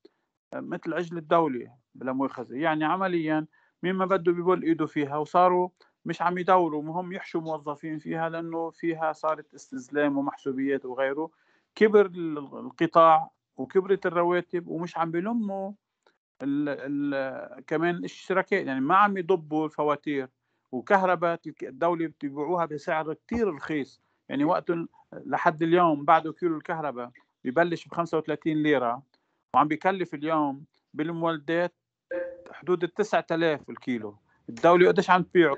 مثل عجل الدولة بلا مؤاخذة. يعني عمليا مين ما بده ببل إيده فيها وصاروا مش عم يدوروا مهم يحشوا موظفين فيها لأنه فيها صارت استزلام ومحسوبيات وغيره. كبر القطاع وكبرت الرواتب ومش عم بلموا ال ال كمان الشركات يعني ما عم يضبوا الفواتير وكهرباء الدولة بتبيعوها بسعر كثير رخيص. يعني وقت لحد اليوم بعده كيلو الكهرباء ببلش ب 35 ليرة. وعم بكلف اليوم بالمولدات حدود ال 9000 الكيلو. الدولة قديش عم تبيعه؟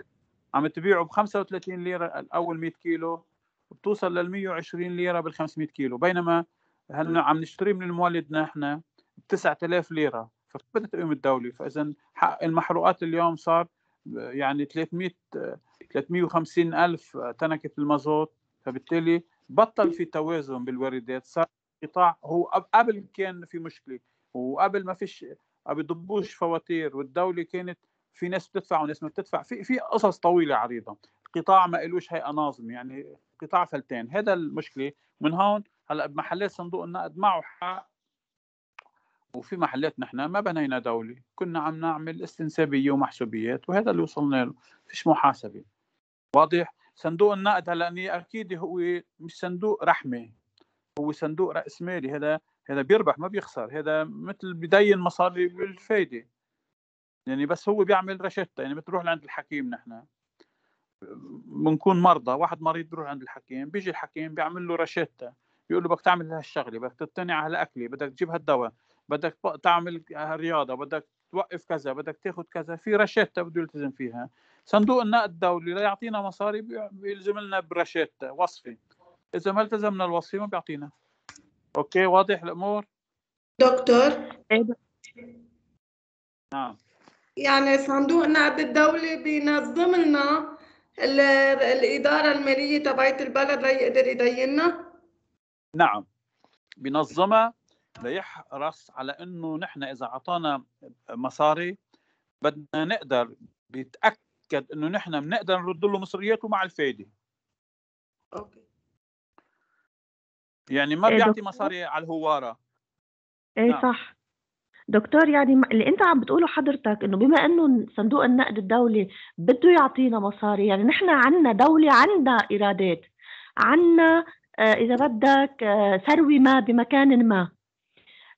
عم تبيعه ب 35 ليرة الأول 100 كيلو بتوصل لل 120 ليرة بال 500 كيلو. بينما هن عم نشتري من المولد نحن ب 9000 ليرة. فبدها تقوم الدولة. فإذا حق المحروقات اليوم صار يعني 300 350 ألف تنكة المازوت. فبالتالي بطل في توازن بالواردات. صار قطاع هو قبل كان في مشكلة وقبل ما فيش ما بيضبوش فواتير والدولة كانت في ناس بتدفع وناس ما بتدفع في في قصص طويلة عريضة. القطاع ما إلوش هيئة ناظم يعني قطاع فلتان. هذا المشكلة. من هون هلأ بمحلات صندوق النقد معه حق وفي محلات نحن ما بنينا دولة. كنا عم نعمل استنسابية ومحسوبيات وهذا اللي وصلنا له. فيش محاسبة. واضح؟ صندوق النقد هلأ أكيد هو مش صندوق رحمة. هو صندوق رأس مالي هذا هذا بيربح ما بيخسر هذا مثل بدين مصاري بالفايدة يعني بس هو بيعمل رشتة يعني بتروح لعند الحكيم نحن. بنكون مرضى واحد مريض بيروح عند الحكيم بيجي الحكيم بيعمل له رشتة بيقول له بدك تعمل هالشغلة بدك تقتنع على اكله بدك تجيب هالدواء بدك تعمل رياضه بدك توقف كذا بدك تاخذ كذا في رشتة بده يلتزم فيها. صندوق النقد الدولي لا يعطينا مصاري بيلزم لنا برشتة وصفة. اذا ما التزمنا الوصفه ما بيعطينا. أوكي واضح الأمور؟ دكتور. نعم. يعني صندوق النقد الدولي بينظم لنا الإدارة المالية تبعت البلد ليقدر يديننا؟ نعم. بنظمها ليحرص على إنه نحن إذا أعطانا مصاري بدنا نقدر بيتأكد إنه نحن بنقدر نرد له مصرياته مع الفائده أوكي. يعني ما إيه بيعطي مصاري على الهوارة. إيه نعم. صح. دكتور يعني اللي أنت عم بتقوله حضرتك إنه بما إنه صندوق النقد الدولي بده يعطينا مصاري يعني نحن عندنا دولة عندها إيرادات عندنا آه، إذا بدك آه، ثروة ما بمكان ما.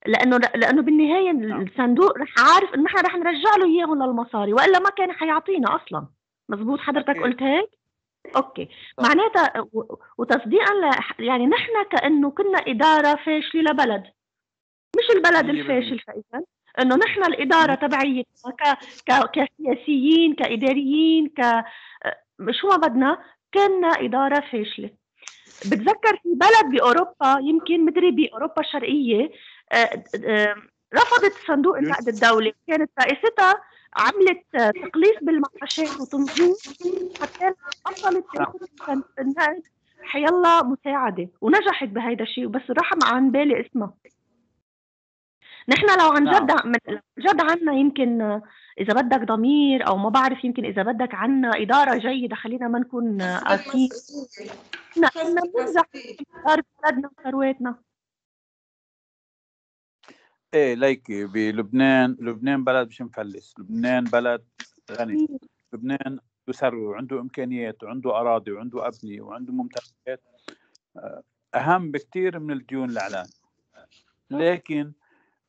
لأنه لأنه بالنهاية نعم. الصندوق رح عارف إنه نحن رح نرجع له إياهم للمصاري وإلا ما كان حيعطينا أصلا. مزبوط حضرتك قلت هيك؟ أوكي. معناتها وتصديقا يعني نحن كأنه كنا إدارة فاشلة لبلد. مش البلد الفاشل فاذا إنه نحن الإدارة تبعيتنا ك... ك... كسياسيين كإداريين ك شو ما بدنا كنا إدارة فاشلة. بتذكر في بلد بأوروبا يمكن مدري بأوروبا الشرقية آه، رفضت صندوق النقد الدولي كانت رئيستها عملت تقليص بالمعاشات وتنظيم حتى وصلت تاخذ النقد حيلا مساعدة ونجحت بهيدا الشيء بس راح عن بالي اسمها. نحن لو عن جد. من جد عنا يمكن إذا بدك ضمير أو ما بعرف يمكن إذا بدك عنا إدارة جيدة خلينا ما نكون قاسيين نحن بنمزح بلدنا وثرواتنا. إيه ليكي بلبنان لبنان بلد مش مفلس لبنان بلد غني. لبنان ثروه وعنده إمكانيات وعنده أراضي وعنده ابنيه وعنده ممتلكات. آه، أهم بكثير من الديون الإعلان. لكن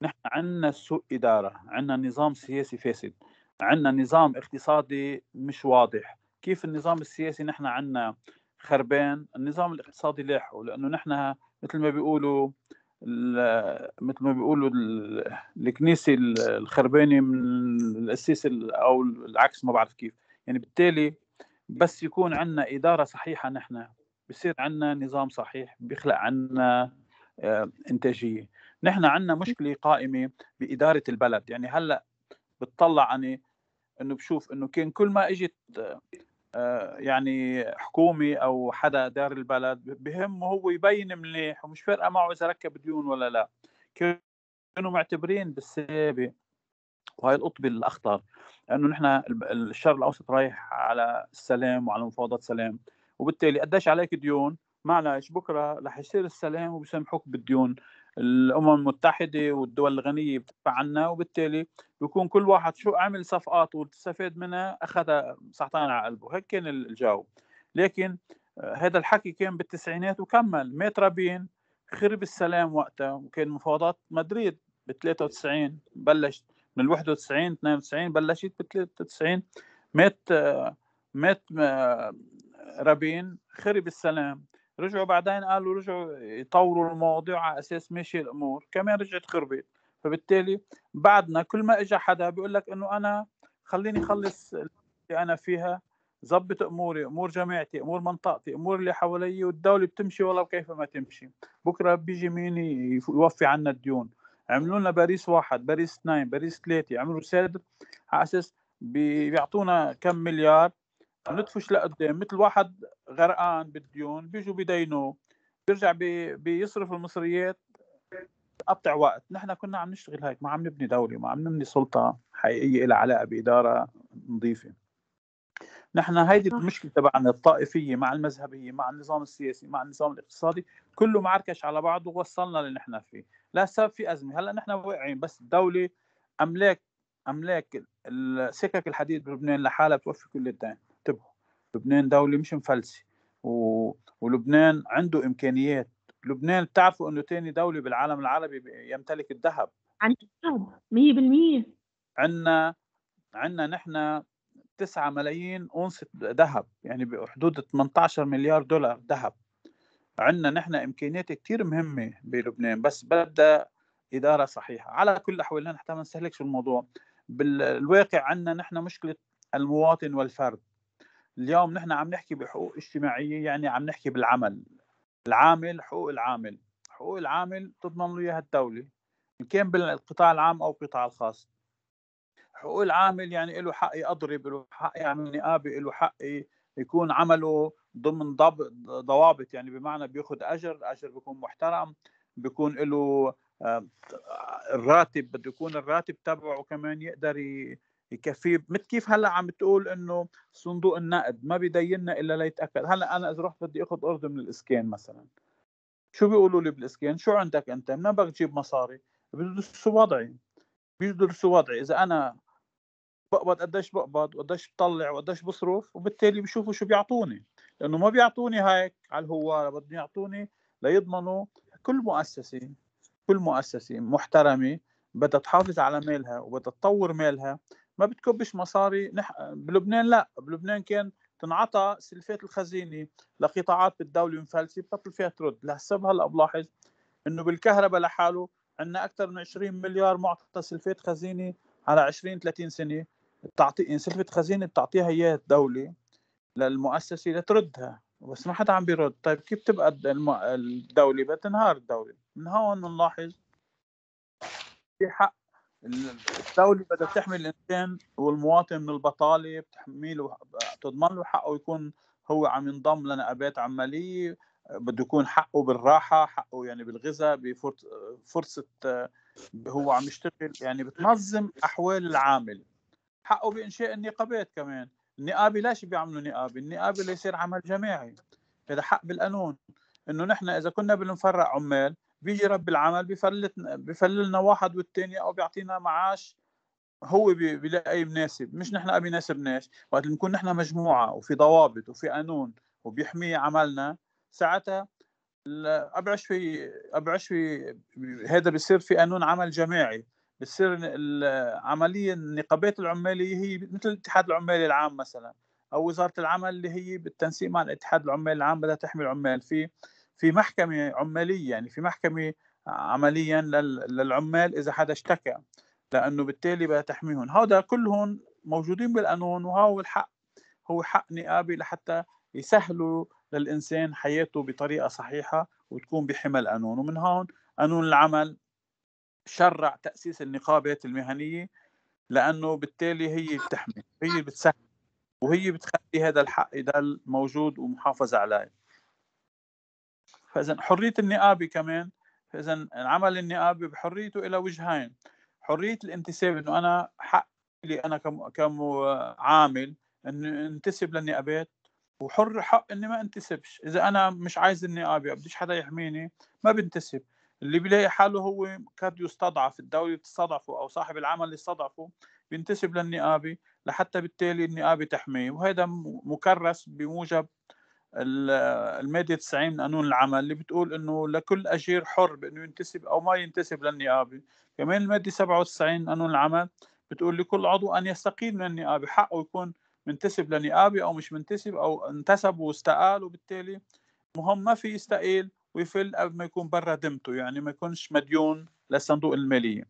نحن عندنا سوء إدارة عندنا نظام سياسي فاسد عندنا نظام اقتصادي مش واضح. كيف النظام السياسي؟ نحن عندنا خربان النظام الاقتصادي لاحقه لأنه نحن مثل ما بيقولوا مثل ما بيقولوا الكنيسة الخربانة من القسيس أو العكس ما بعرف كيف. يعني بالتالي بس يكون عندنا إدارة صحيحة نحن بصير عندنا نظام صحيح بيخلق عندنا آه، إنتاجية. نحن عندنا مشكلة قائمة بإدارة البلد. يعني هلأ بتطلع اني إنه بشوف إنه كان كل ما إجت يعني حكومه أو حدا دار البلد بهمه هو يبين مليح ومش فارقة معه إذا ركب ديون ولا لا. كانوا معتبرين بالسابق وهي القطب الأخطر انه نحن الشرق الأوسط رايح على السلام وعلى مفاوضات سلام. وبالتالي قديش عليك ديون؟ معلش بكرة رح يصير السلام وبيسامحوك بالديون. الأمم المتحدة والدول الغنية بتدفع عنا وبالتالي بيكون كل واحد شو عمل صفقات واستفاد منها أخذها سحطان على قلبه. هيك كان الجو. لكن آه، هذا الحكي كان بالتسعينات وكمل. مات رابين خرب السلام وقتها وكان مفاوضات مدريد ب 93 بلشت من ال 91 92 بلشت ب 93 مات آه، مات آه، رابين خرب السلام. رجعوا بعدين قالوا رجعوا يطوروا المواضيع على أساس ماشي الأمور كمان رجعت خربت. فبالتالي بعدنا كل ما اجى حدا بيقول لك إنه أنا خليني اخلص اللي أنا فيها ظبط أموري أمور جامعتي أمور منطقتي أمور اللي حوالي والدولة بتمشي والله كيف ما تمشي. بكرة بيجي مين يوفي عنا الديون. عملوا لنا باريس واحد باريس اثنين باريس ثلاثة عملوا صدر على أساس بيعطونا كم مليار ندفش لقدام مثل واحد غرقان بالديون بيجوا بيدينوه. بيرجع بي بيصرف المصريات قطع وقت. نحن كنا عم نشتغل هيك ما عم نبني دولة ما عم نبني سلطة حقيقية لها علاقة بإدارة نظيفة. نحن هيدي المشكلة تبعنا الطائفية مع المذهبية مع النظام السياسي مع النظام الاقتصادي كله معركش على بعضه ووصلنا اللي نحن فيه. لا سبب في أزمة. هلأ نحن واقعين بس الدولة أملاك أملاك السكك الحديد بلبنان لحالها بتوفي كل الدين. لبنان دولة مش مفلسة و... ولبنان عنده إمكانيات. لبنان بتعرفوا إنه ثاني دولة بالعالم العربي يمتلك الذهب. عن الذهب 100% عندنا عندنا نحن 9 ملايين اونصه ذهب يعني بحدود 18 مليار دولار ذهب. عندنا نحن إمكانيات كثير مهمة بلبنان بس بدها إدارة صحيحة. على كل الأحوال نحن ما نستهلكش الموضوع. بالواقع عندنا نحن مشكلة المواطن والفرد. اليوم نحن عم نحكي بحقوق اجتماعية يعني عم نحكي بالعمل. العامل حقوق العامل. حقوق العامل تضمن له إياها الدولة إن كان بالقطاع العام أو القطاع الخاص. حقوق العامل يعني له حق يضرب له حق يعمل نقابه له حق يكون عمله ضمن ضوابط. يعني بمعنى بياخذ أجر الاجر بيكون محترم بيكون له آه، الراتب بده يكون الراتب تبعه كمان يقدر يكفيه مثل كيف هلأ عم بتقول إنه صندوق النقد ما بيديننا إلا ليتأكد؟ هلأ أنا إذا رحت بدي أخذ قرض من الإسكان مثلا. شو بيقولوا لي بالإسكان؟ شو عندك أنت؟ منين بدك تجيب مصاري؟ بيدرسوا وضعي. بيدرسوا وضعي. إذا أنا بقبض قديش بقبض وقديش بطلع وقديش بصرف وبالتالي بيشوفوا شو بيعطوني. لأنه ما بيعطوني هيك على الهواره بدهم يعطوني ليضمنوا كل مؤسسة كل مؤسسة محترمة بدها تحافظ على مالها وبدها تطور مالها ما بتكبش مصاري. نح... بلبنان لا بلبنان كان تنعطى سلفات الخزينة لقطاعات بالدولة مفلسه بتطل فيها ترد. لهسه هلا بلاحظ إنه بالكهرباء لحاله عندنا أكثر من 20 مليار معطى سلفات خزينة على 20 30 سنة. تعطي يعني سلفه خزينة بتعطيها إياها الدولة للمؤسسة لتردها. بس ما حدا عم بيرد. طيب كيف تبقى الدولة بتنهار الدولة؟ من هون بنلاحظ في حق الدولة بدها تحمي الإنسان والمواطن من البطالة بتحمي له تضمن له حقه يكون هو عم ينضم لنقابات عمالية. بده يكون حقه بالراحة حقه يعني بالغذاء بفرصة هو عم يشتغل. يعني بتنظم أحوال العامل. حقه بإنشاء النقابات كمان. النقابة ليش بيعملوا نقابة؟ النقابة ليصير عمل جماعي. هذا حق بالقانون. إنه نحن إذا كنا بنفرق عمال بيجي رب العمل بفلت بفللنا واحد والثاني أو بيعطينا معاش هو بيلاقي مناسب. مش نحن بيناسبناش وقت نكون نحن مجموعة وفي ضوابط وفي قانون وبيحمي عملنا ساعتها أبعش في أبعش في هذا بصير في قانون عمل جماعي. بتصير العملية النقابات العمالية هي مثل الاتحاد العمالي العام مثلا أو وزارة العمل اللي هي بالتنسيق مع الاتحاد العمالي العام بدها تحمي العمال. في في محكمة عمالية يعني في محكمة عمليا للعمال إذا حدا اشتكى لأنه بالتالي بتحميهم هذا كلهم موجودين بالقانون وهو الحق هو حق نقابي لحتى يسهلوا للإنسان حياته بطريقة صحيحة وتكون بحمى القانون. ومن هون قانون العمل شرع تأسيس النقابات المهنية لأنه بالتالي هي بتحمي هي بتسهل وهي بتخلي هذا الحق يضل موجود ومحافظ عليه. فإذا حرية النقابة كمان فإذا العمل النقابي بحريته إلى وجهين. حرية الانتساب إنه أنا حق لي أنا كعامل إنه انتسب للنقابات وحر حق إني ما انتسبش. إذا أنا مش عايز النقابه بديش حدا يحميني ما بنتسب. اللي بيلاقي حاله هو كاد يستضعف الدولة تستضعفه أو صاحب العمل يستضعفه بينتسب للنقابة لحتى بالتالي النقابة تحميه. وهذا مكرس بموجب المادة 90 من قانون العمل اللي بتقول إنه لكل أجير حر بإنه ينتسب أو ما ينتسب للنقابة كمان المادة 97 من قانون العمل بتقول لكل عضو أن يستقيل من النقابة حقه يكون منتسب لنقابه أو مش منتسب أو انتسب واستقال وبالتالي مهم ما في يستقيل ويفل قبل ما يكون برا ذمته يعني ما يكونش مديون للصندوق المالية.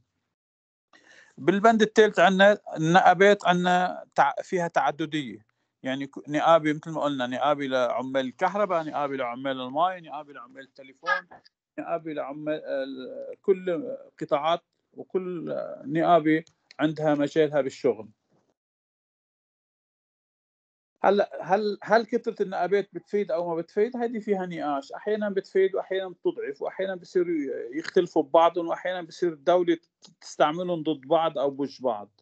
بالبند الثالث عندنا النقابات عندنا فيها تعددية. يعني نقابه مثل ما قلنا نقابه لعمال الكهرباء نقابه لعمال الماء نقابه لعمال التليفون نقابه لعمال كل قطاعات وكل نقابة عندها مجالها بالشغل. هلأ هل هل كثرة النقابات بتفيد أو ما بتفيد؟ هذه فيها نقاش. أحيانا بتفيد واحيانا بتضعف واحيانا بصيروا يختلفوا ببعضهم واحيانا بصير الدولة تستعملهم ضد بعض أو بوجه بعض.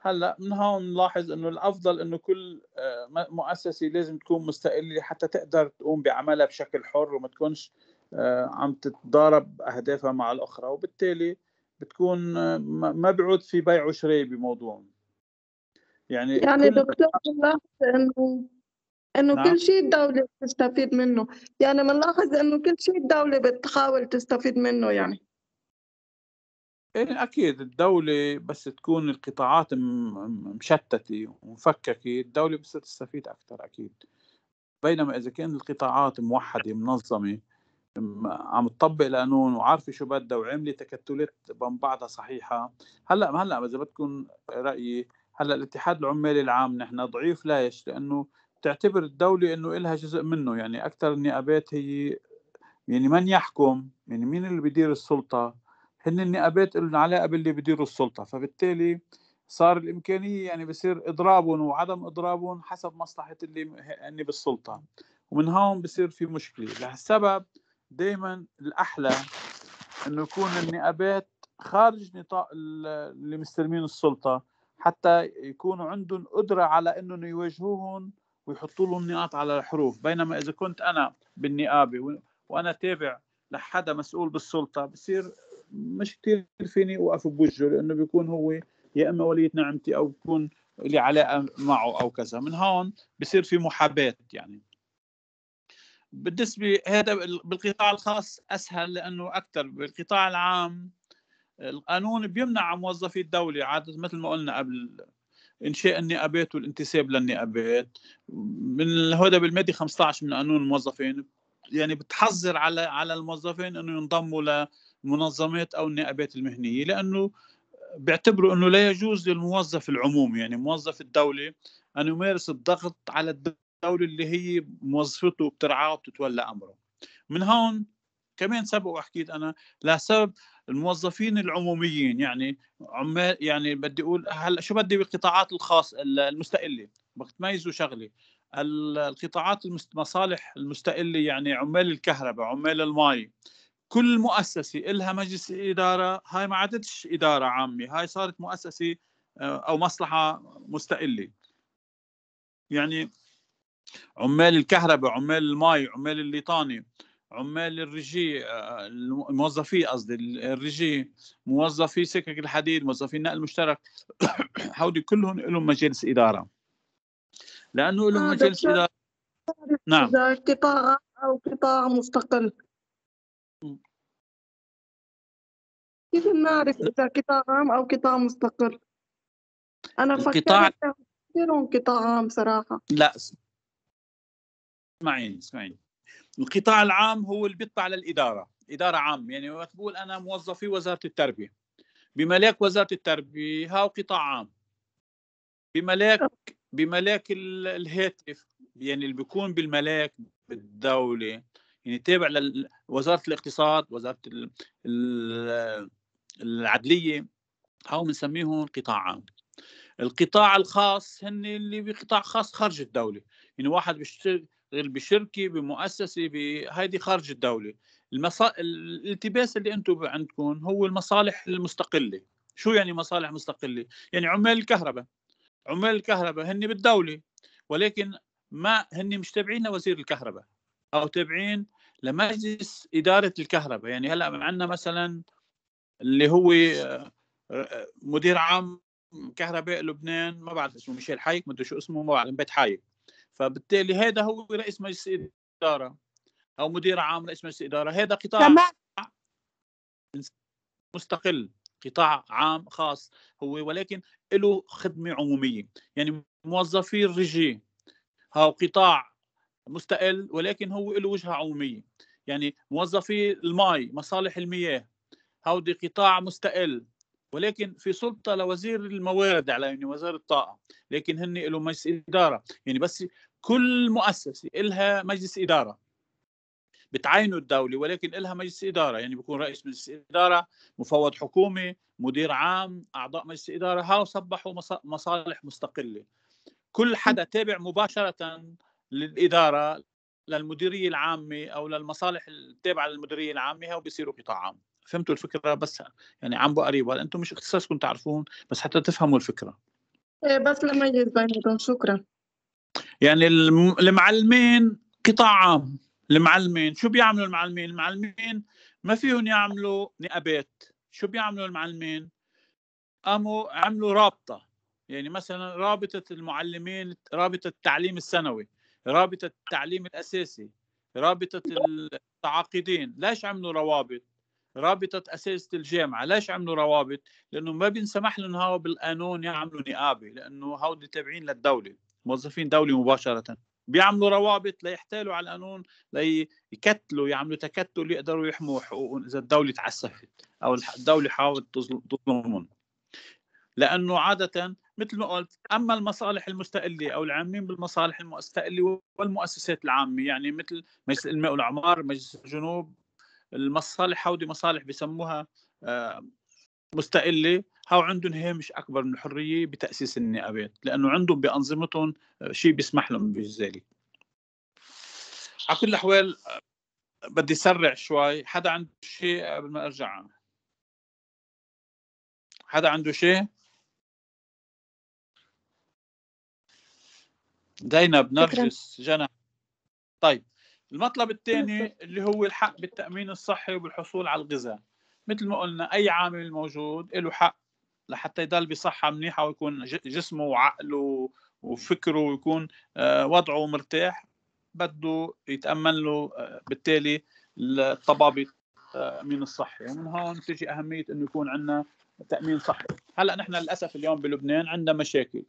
هلأ من هون نلاحظ إنه الأفضل إنه كل آه، مؤسسة لازم تكون مستقلة حتى تقدر تقوم بعملها بشكل حر وما تكونش آه، عم تتضارب أهدافها مع الأخرى. وبالتالي بتكون آه، ما بيعود في بيع وشراء بموضوع يعني يعني دكتور بنلاحظ إنه إنه نعم. كل شيء الدولة بتستفيد منه. يعني بنلاحظ إنه كل شيء الدولة بتحاول تستفيد منه يعني. إيه أكيد الدولة بس تكون القطاعات مشتتة ومفككة الدولة بتصير تستفيد أكثر أكيد. بينما إذا كان القطاعات موحدة منظمة عم تطبق القانون وعارفة شو بدها وعملت تكتلات بين بعضها صحيحة هلأ هلأ إذا بدكم رأيي هلأ الاتحاد العمالي العام نحن ضعيف ليش؟ لأنه تعتبر الدولة إنه لها جزء منه يعني أكثر النقابات هي يعني من يحكم؟ يعني مين اللي بيدير السلطة؟ هن النقابات لهم علاقه باللي بيديروا السلطة. فبالتالي صار الإمكانية يعني بصير إضرابهم وعدم إضرابهم حسب مصلحة اللي هن بالسلطة. ومن هون بصير في مشكلة. لهالسبب دائما الأحلى إنه يكون النقابات خارج نطاق اللي مستلمين السلطة حتى يكونوا عندهم قدرة على أنهم يواجهوهم ويحطوا لهم نقاط على الحروف. بينما إذا كنت أنا بالنقابة وأنا تابع لحدا مسؤول بالسلطة بصير مش كثير فيني أوقف بوجهه لأنه بيكون هو يا إما ولية نعمتي أو بيكون لي علاقة معه أو كذا. من هون بصير في محاباة يعني. بالنسبة هذا بالقطاع الخاص أسهل لأنه أكثر بالقطاع العام القانون بيمنع موظفي الدولة عادة مثل ما قلنا قبل انشاء النقابات والانتساب للنقابات من هذا بالمادة 15 من قانون الموظفين. يعني بتحذر على على الموظفين إنه ينضموا للمنظمات أو النقابات المهنية لأنه بيعتبروا إنه لا يجوز للموظف العمومي يعني موظف الدولة أن يمارس الضغط على الدولة اللي هي موظفته وبترعاه وبتتولى أمره. من هون كمان سبق وحكيت أنا لسبب الموظفين العموميين يعني عمال يعني بدي أقول هلا شو بدي بالقطاعات الخاص المستقلة؟ بتميزوا شغلة. القطاعات المصالح المستقلة يعني عمال الكهرباء عمال المي كل مؤسسة لها مجلس إدارة هاي ما عادتش إدارة عامة هاي صارت مؤسسة آه، أو مصلحة مستقلة. يعني عمال الكهرباء عمال المي عمال الليطاني عمال الرجي آه، موظفي قصدي الرجي موظفي سكك الحديد موظفي النقل المشترك هودي كلهم لهم مجالس إدارة. لأنه لهم مجالس إدارة. نعم. إذا قطاع أو قطاع مستقل. كيف نعرف إذا قطاع عام أو قطاع مستقل أنا فكرت كثيرهم قطاع عام صراحة. لا اسمعيني اسمعيني القطاع العام هو اللي بيطلع للإدارة إدارة عامه يعني وقت بقول أنا موظفي وزارة التربية. بملاك وزارة التربية هاو قطاع عام. بملاك بملاك الهاتف يعني اللي بيكون بالملاك بالدولة. يعني تابع لوزاره الاقتصاد وزارة العدلية هاو بنسميهم عام. القطاع الخاص هن اللي بقطاع خاص خارج الدولة. يعني واحد بيشتغل بشركة بمؤسسة بهيدي خارج الدولة. المصا... الالتباس اللي أنتم عندكم هو المصالح المستقلة. شو يعني مصالح مستقلة؟ يعني عمال الكهرباء. عمال الكهرباء هن بالدولة ولكن ما هن مش تابعين لوزير الكهرباء أو تابعين لمجلس إدارة الكهرباء. يعني هلأ عندنا مثلا اللي هو آه، مدير عام كهرباء لبنان ما بعرف اسمه ميشيل حايك ما شو اسمه ما بعرف بيت حايك. فبالتالي هذا هو رئيس مجلس الإدارة أو مدير عام رئيس مجلس الإدارة. هذا قطاع مستقل قطاع عام خاص هو ولكن له خدمة عمومية. يعني موظفي الرجي هاو قطاع مستقل ولكن هو له وجهة عمومية. يعني موظفي الماء مصالح المياه هودي قطاع مستقل. ولكن في سلطة لوزير الموارد على يعني وزير الطاقة. لكن هن له مجلس إدارة. يعني بس كل مؤسسة لها مجلس إدارة. بتعينوا الدولة ولكن لها مجلس إدارة. يعني بيكون رئيس مجلس إدارة مفوض حكومي مدير عام أعضاء مجلس إدارة. هاو صبحوا مصالح مستقلة. كل حدا تابع مباشرة للإدارة للمديرية العامة أو للمصالح التابعة للمديرية العامة هاو بيصيروا قطاع عام. فهمتوا الفكرة بس يعني عم قريب. هلا أنتم مش اختصاصكم تعرفون بس حتى تفهموا الفكرة. إيه بس لميز بيناتهم شكرا. يعني المعلمين قطاع عام. المعلمين شو بيعملوا المعلمين؟ المعلمين ما فيهم يعملوا نقابات. شو بيعملوا المعلمين؟ قاموا عملوا رابطة. يعني مثلا رابطة المعلمين رابطة التعليم الثانوي رابطة التعليم الأساسي رابطة التعاقدين. ليش عملوا روابط؟ رابطة أساسة الجامعة. ليش عملوا روابط؟ لأنه ما بينسمح لهم هاو بالقانون يعملوا نقابة لأنه هودي تابعين للدولة موظفين دولة مباشرة. بيعملوا روابط ليحتالوا على القانون ليكتلوا يعملوا تكتل يقدروا يحموا حقوقهم اذا الدولة تعسفت أو الدولة حاولت تظلمهم. لأنه عادة مثل ما قلت أما المصالح المستقلة أو العاملين بالمصالح المستقلة والمؤسسات العامة يعني مثل مجلس الماء والعمار مجلس الجنوب المصالح هودي مصالح بسموها آه، مستقلة. هاو عندهم هامش أكبر من الحرية بتأسيس النقابات لأنه عندهم بانظمتهم شيء بيسمح لهم بذلك على كل الأحوال بدي سرع شوي. حدا عنده شيء قبل ما أرجع؟ حدا عنده شيء؟ زينب نرجس جنى. طيب. المطلب الثاني اللي هو الحق بالتأمين الصحي وبالحصول على الغذاء. مثل ما قلنا أي عامل موجود له حق لحتى يضل بصحة منيحة ويكون جسمه وعقله وفكره ويكون آه، وضعه مرتاح بده يتأمن له آه، بالتالي الطبابة التأمين الصحي. ومن هون تجي أهمية إنه يكون عندنا تأمين صحي. هلأ نحن للأسف اليوم بلبنان عندنا مشاكل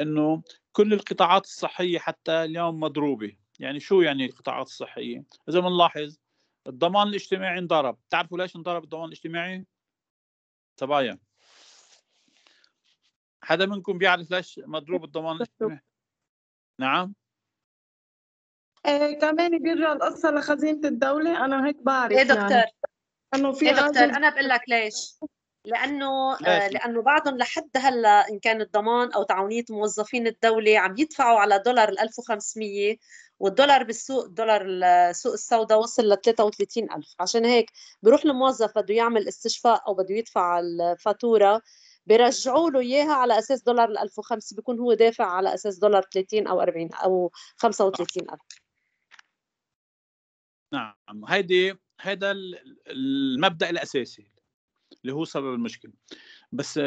إنه كل القطاعات الصحية حتى اليوم مضروبة. يعني شو يعني القطاعات الصحية؟ إذا بنلاحظ الضمان الاجتماعي انضرب. تعرفوا ليش انضرب الضمان الاجتماعي؟ صبايا حدا منكم بيعرف ليش مضروب الضمان الاجتماعي؟ نعم. إيه كمان بيرجع القصة لخزينة الدولة. أنا هيك بعرف إيه دكتور. يعني. في إيه دكتور. أنا بقول لك ليش. لأنه آه لأنه بعضهم لحد هلأ إن كان الضمان أو تعاونية موظفين الدولة عم يدفعوا على دولار ال 1500 والدولار بالسوق دولار السوق السوداء وصل ل 33000 عشان هيك بيروح الموظف بده يعمل استشفاء أو بده يدفع الفاتورة بيرجعوا له إياها على أساس دولار ال 1005 بيكون هو دافع على أساس دولار 30 أو 40 أو 35000 نعم. هيدي هذا المبدأ الأساسي اللي هو سبب المشكلة. بس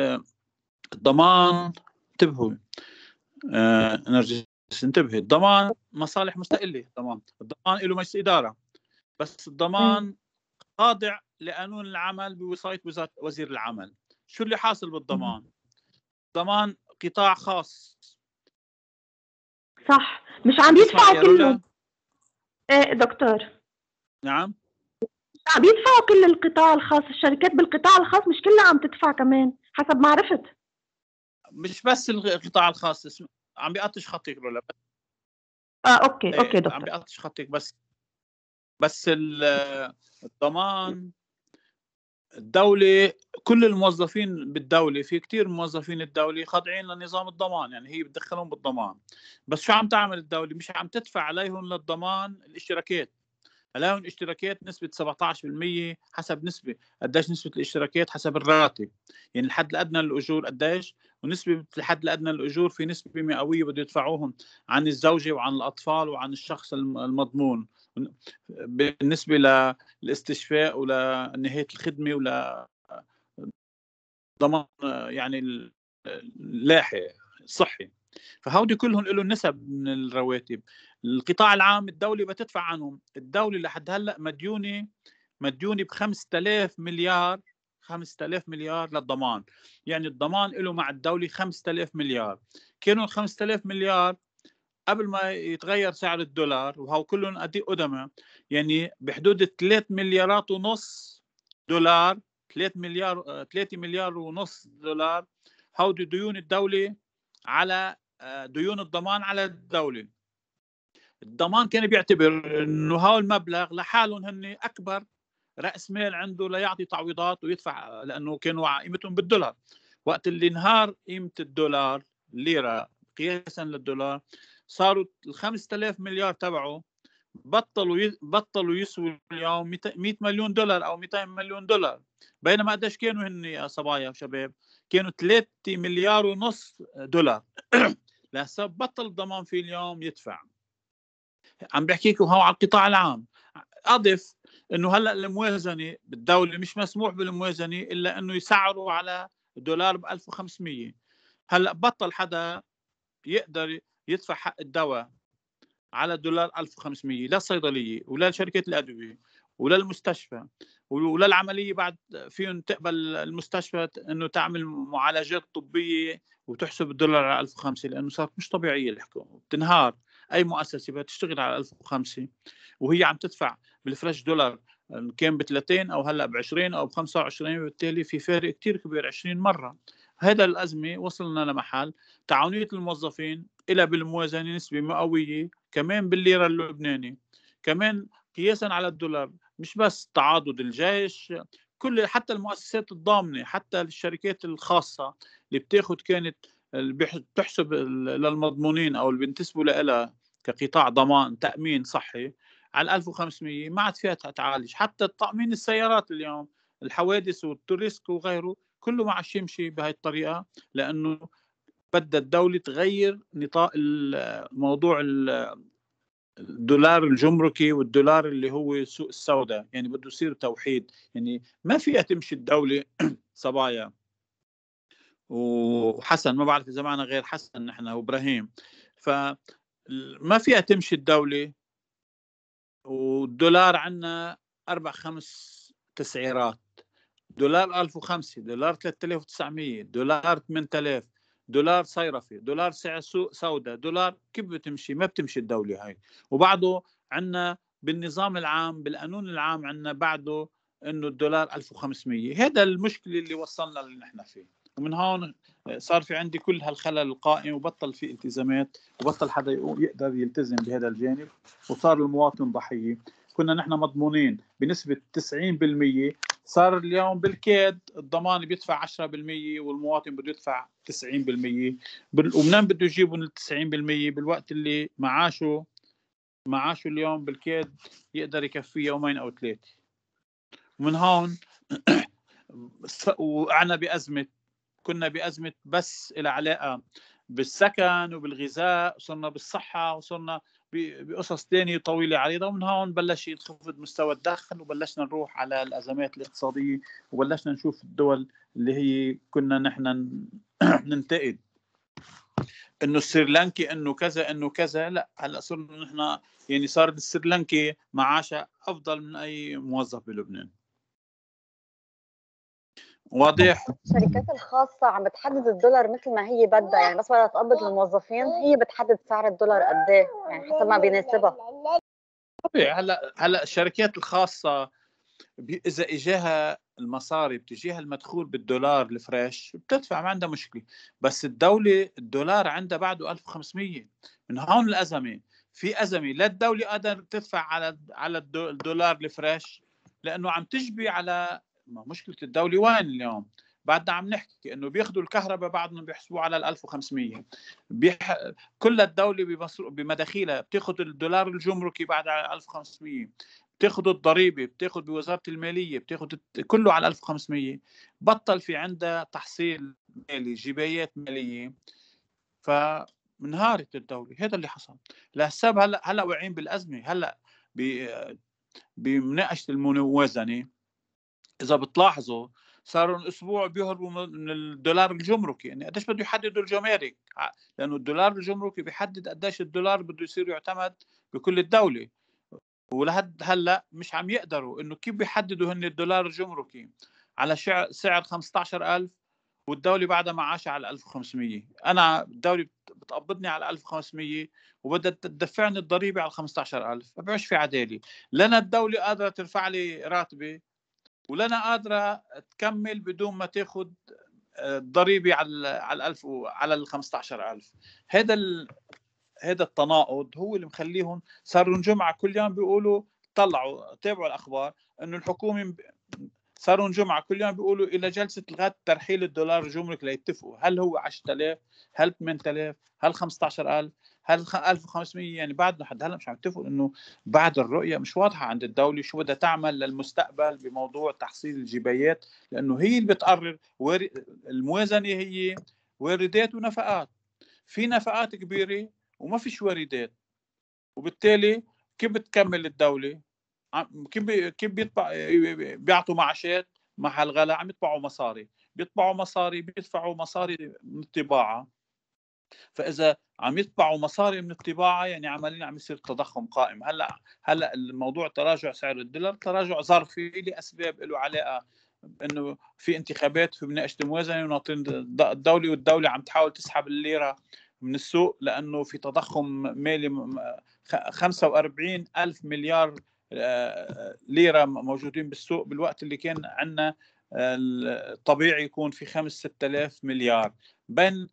الضمان انتبهوا آه نرجس انتبهي الضمان مصالح مستقلة الضمان. الضمان له مجلس إدارة. بس الضمان خاضع لقانون العمل بوصايه وزير العمل. شو اللي حاصل بالضمان؟ الضمان قطاع خاص. صح. مش عم يدفعوا كلهم إيه دكتور. نعم. عم يدفعوا كل القطاع الخاص. الشركات بالقطاع الخاص مش كلها عم تدفع كمان حسب ما عرفت مش بس القطاع الخاص. عم بيقطش خطك ولا آه okay إيه، okay دكتور. عم بيقطع خطك بس. بس الضمان الدولة كل الموظفين بالدولة في كتير موظفين الدولة خاضعين لنظام الضمان يعني هي بتدخلهم بالضمان. بس شو عم تعمل الدولة؟ مش عم تدفع عليهم للضمان الاشتراكات. عليهم اشتراكات نسبة 17% حسب نسبة قديش نسبة الاشتراكات حسب الراتب. يعني الحد الأدنى للأجور قديش ونسبة الحد الأدنى للأجور في نسبة مئوية بده يدفعوهم عن الزوجة وعن الأطفال وعن الشخص المضمون. بالنسبة للاستشفاء ولنهاية الخدمة ولا ضمان يعني اللاحق الصحي فهودي كلهم لهم نسب من الرواتب. القطاع العام الدولة بتدفع عنهم. الدولة لحد هلأ مديونة مديونة ب 5000 مليار 5000 مليار للضمان. يعني الضمان له مع الدولة 5000 مليار. كانوا 5000 مليار قبل ما يتغير سعر الدولار وهو كلهم قدماء يعني بحدود 3 مليارات ونص دولار 3 مليار 3 مليار ونص دولار هودي ديون الدولة على آه، ديون الضمان على الدولة الضمان كان بيعتبر إنه هاو المبلغ لحالهم هن أكبر رأس مال عنده ليعطي تعويضات ويدفع لأنه كانوا قيمتهم بالدولار. وقت اللي انهار قيمة الدولار ليرة قياسا للدولار صاروا ال 5000 مليار تبعه بطلوا. بطلوا يسووا اليوم 100 مليون دولار أو 200 مليون دولار. بينما قديش كانوا هن يا صبايا وشباب؟ كانوا 3 مليار ونص دولار. لهسه بطل الضمان في اليوم يدفع. عم بحكي لكم هو على القطاع العام. أضف إنه هلأ الموازنة بالدولة مش مسموح بالموازنة إلا إنه يسعروا على دولار ب 1500 هلأ بطل حدا يقدر يدفع حق الدواء على دولار 1500 للصيدليه ولا لشركه الأدوية ولا المستشفى ولا العملية بعد فيهم تقبل المستشفى إنه تعمل معالجات طبية وتحسب الدولار على 1005 لأنه صارت مش طبيعية الحكومة بتنهار. أي مؤسسة بدها تشتغل على 1005 وهي عم تدفع بالفريش دولار كان ب 30 أو هلأ ب 20 أو ب 25 وبالتالي في فارق كثير كبير 20 مرة. هذا الأزمة وصلنا لمحل تعاونية الموظفين إلى بالموازنة نسبة مئوية كمان بالليرة اللبناني كمان قياسا على الدولار مش بس تعاضد الجيش كل حتى المؤسسات الضامنة حتى الشركات الخاصة اللي بتاخذ كانت بتحسب للمضمونين أو اللي بينتسبوا لها كقطاع ضمان تأمين صحي على 1500 ما عاد فيها تعالج. حتى تامين السيارات اليوم الحوادث والتوريسك وغيره كله ما عادش يمشي بهي الطريقة لأنه بدها الدولة تغير نطاق موضوع الدولار الجمركي والدولار اللي هو سوق السوداء. يعني بده يصير توحيد. يعني ما فيها تمشي الدولة صبايا. وحسن ما بعرف إذا معنا غير حسن نحن وإبراهيم. فما فيها تمشي الدولة والدولار عندنا أربع خمس تسعيرات. دولار 1005 دولار 3900 دولار 8000 دولار صيرفي دولار سعر سوق سوداء دولار كيف بتمشي ما بتمشي الدولة هاي. وبعده عندنا بالنظام العام بالقانون العام عندنا بعده إنه الدولار 1500 هذا المشكلة اللي وصلنا اللي نحن فيه. ومن هون صار في عندي كل هالخلل القائم وبطل في التزامات وبطل حدا يقدر يلتزم بهذا الجانب وصار المواطن ضحية. كنا نحن مضمونين بنسبة 90% صار اليوم بالكاد الضمان بيدفع 10% والمواطن بده يدفع 90% ومنين بده يجيبوا ال 90% بالوقت اللي معاشه معاشه اليوم بالكاد يقدر يكفيه يومين أو ثلاثة. ومن هون وقعنا بأزمة كنا بأزمة بس إلى علاقه بالسكن وبالغذاء وصرنا بالصحة وصرنا بقصص ثانية طويلة عريضة ومن هون بلش ينخفض مستوى الدخل وبلشنا نروح على الأزمات الاقتصادية وبلشنا نشوف الدول اللي هي كنا نحن ننتقد. إنه السريلانكي إنه كذا إنه كذا لا هلأ صرنا نحن يعني صار السريلانكي معاشها أفضل من أي موظف بلبنان. واضح. الشركات الخاصة عم بتحدد الدولار مثل ما هي بدها يعني بس بدها تقبض الموظفين هي بتحدد سعر الدولار قد إيه يعني حسب ما بيناسبها. طبيعي. هلأ هلأ الشركات الخاصة إذا إجاها المصاري بتجيها المدخول بالدولار الفريش بتدفع ما عندها مشكلة. بس الدولة الدولار عندها بعده 1500 من هون الأزمة. في أزمة. لا الدولة قادر تدفع على على الدولار الفريش لأنه عم تجبي على ما مشكلة الدولة وين اليوم؟ بعدنا عم نحكي إنه بياخذوا الكهرباء بعضهم بيحسبوه على ال 1500 بيح... كل الدولة بمداخيلها بتاخذ الدولار الجمركي بعد على 1500 بتاخذ الضريبة بتاخذ بوزارة المالية بتاخذ كله على 1500 بطل في عندها تحصيل مالي جبايات مالية. فانهارت الدولة. هذا اللي حصل. لهسه هلا هلا واعيين بالأزمة. هلا بمناقشة الموازنه إذا بتلاحظوا صاروا أسبوع بيهربوا من الدولار الجمركي. يعني قديش بده يحددوا الجمارك؟ لأنه الدولار الجمركي بيحدد قديش الدولار بده يصير يعتمد بكل الدولة. ولهد هلأ مش عم يقدروا إنه كيف بيحددوا هن الدولار الجمركي؟ على سعر 15000 والدولة بعدها معاشها على 1500 أنا الدولة بتقبضني على 1500 وبدها تدفعني الضريبة على 15000 ما في عدالة. لنا الدولة قادرة ترفع لي راتبي ولنا قادرة تكمل بدون ما تاخذ الضريبه على على 1000 على ال 15000 هذا ال... هذا التناقض هو اللي مخليهم صاروا الجمعه كل يوم بيقولوا طلعوا تابعوا الأخبار إنه الحكومة صاروا الجمعه كل يوم بيقولوا إلى جلسة الغد ترحيل الدولار الجمرك ليتفقوا. هل هو 10000 هل 8000 هل 15000 هل 1500 يعني بعد لحد هلا مش عم يتفقوا إنه بعد الرؤية مش واضحة عند الدولة شو بدها تعمل للمستقبل بموضوع تحصيل الجبايات لأنه هي اللي بتقرر الموازنة هي واردات ونفقات. في نفقات كبيرة وما فيش واردات. وبالتالي كيف بتكمل الدولة؟ كيف كيف بيطبع بيعطوا معاشات؟ مع الغلاء عم يطبعوا مصاري. بيطبعوا مصاري بيدفعوا مصاري من الطباعة. فإذا عم يطبعوا مصاري من الطباعه يعني عمليا عم يصير تضخم قائم. هلأ هلأ الموضوع تراجع سعر الدولار تراجع ظرفي لأسباب له علاقه إنه في انتخابات في مناقشة الموازنة وناطرين الدولة والدولة عم تحاول تسحب الليرة من السوق لأنه في تضخم مالي 45 ألف مليار آه، ليرة موجودين بالسوق بالوقت اللي كان عندنا الطبيعي يكون في 5 6000 مليار. بين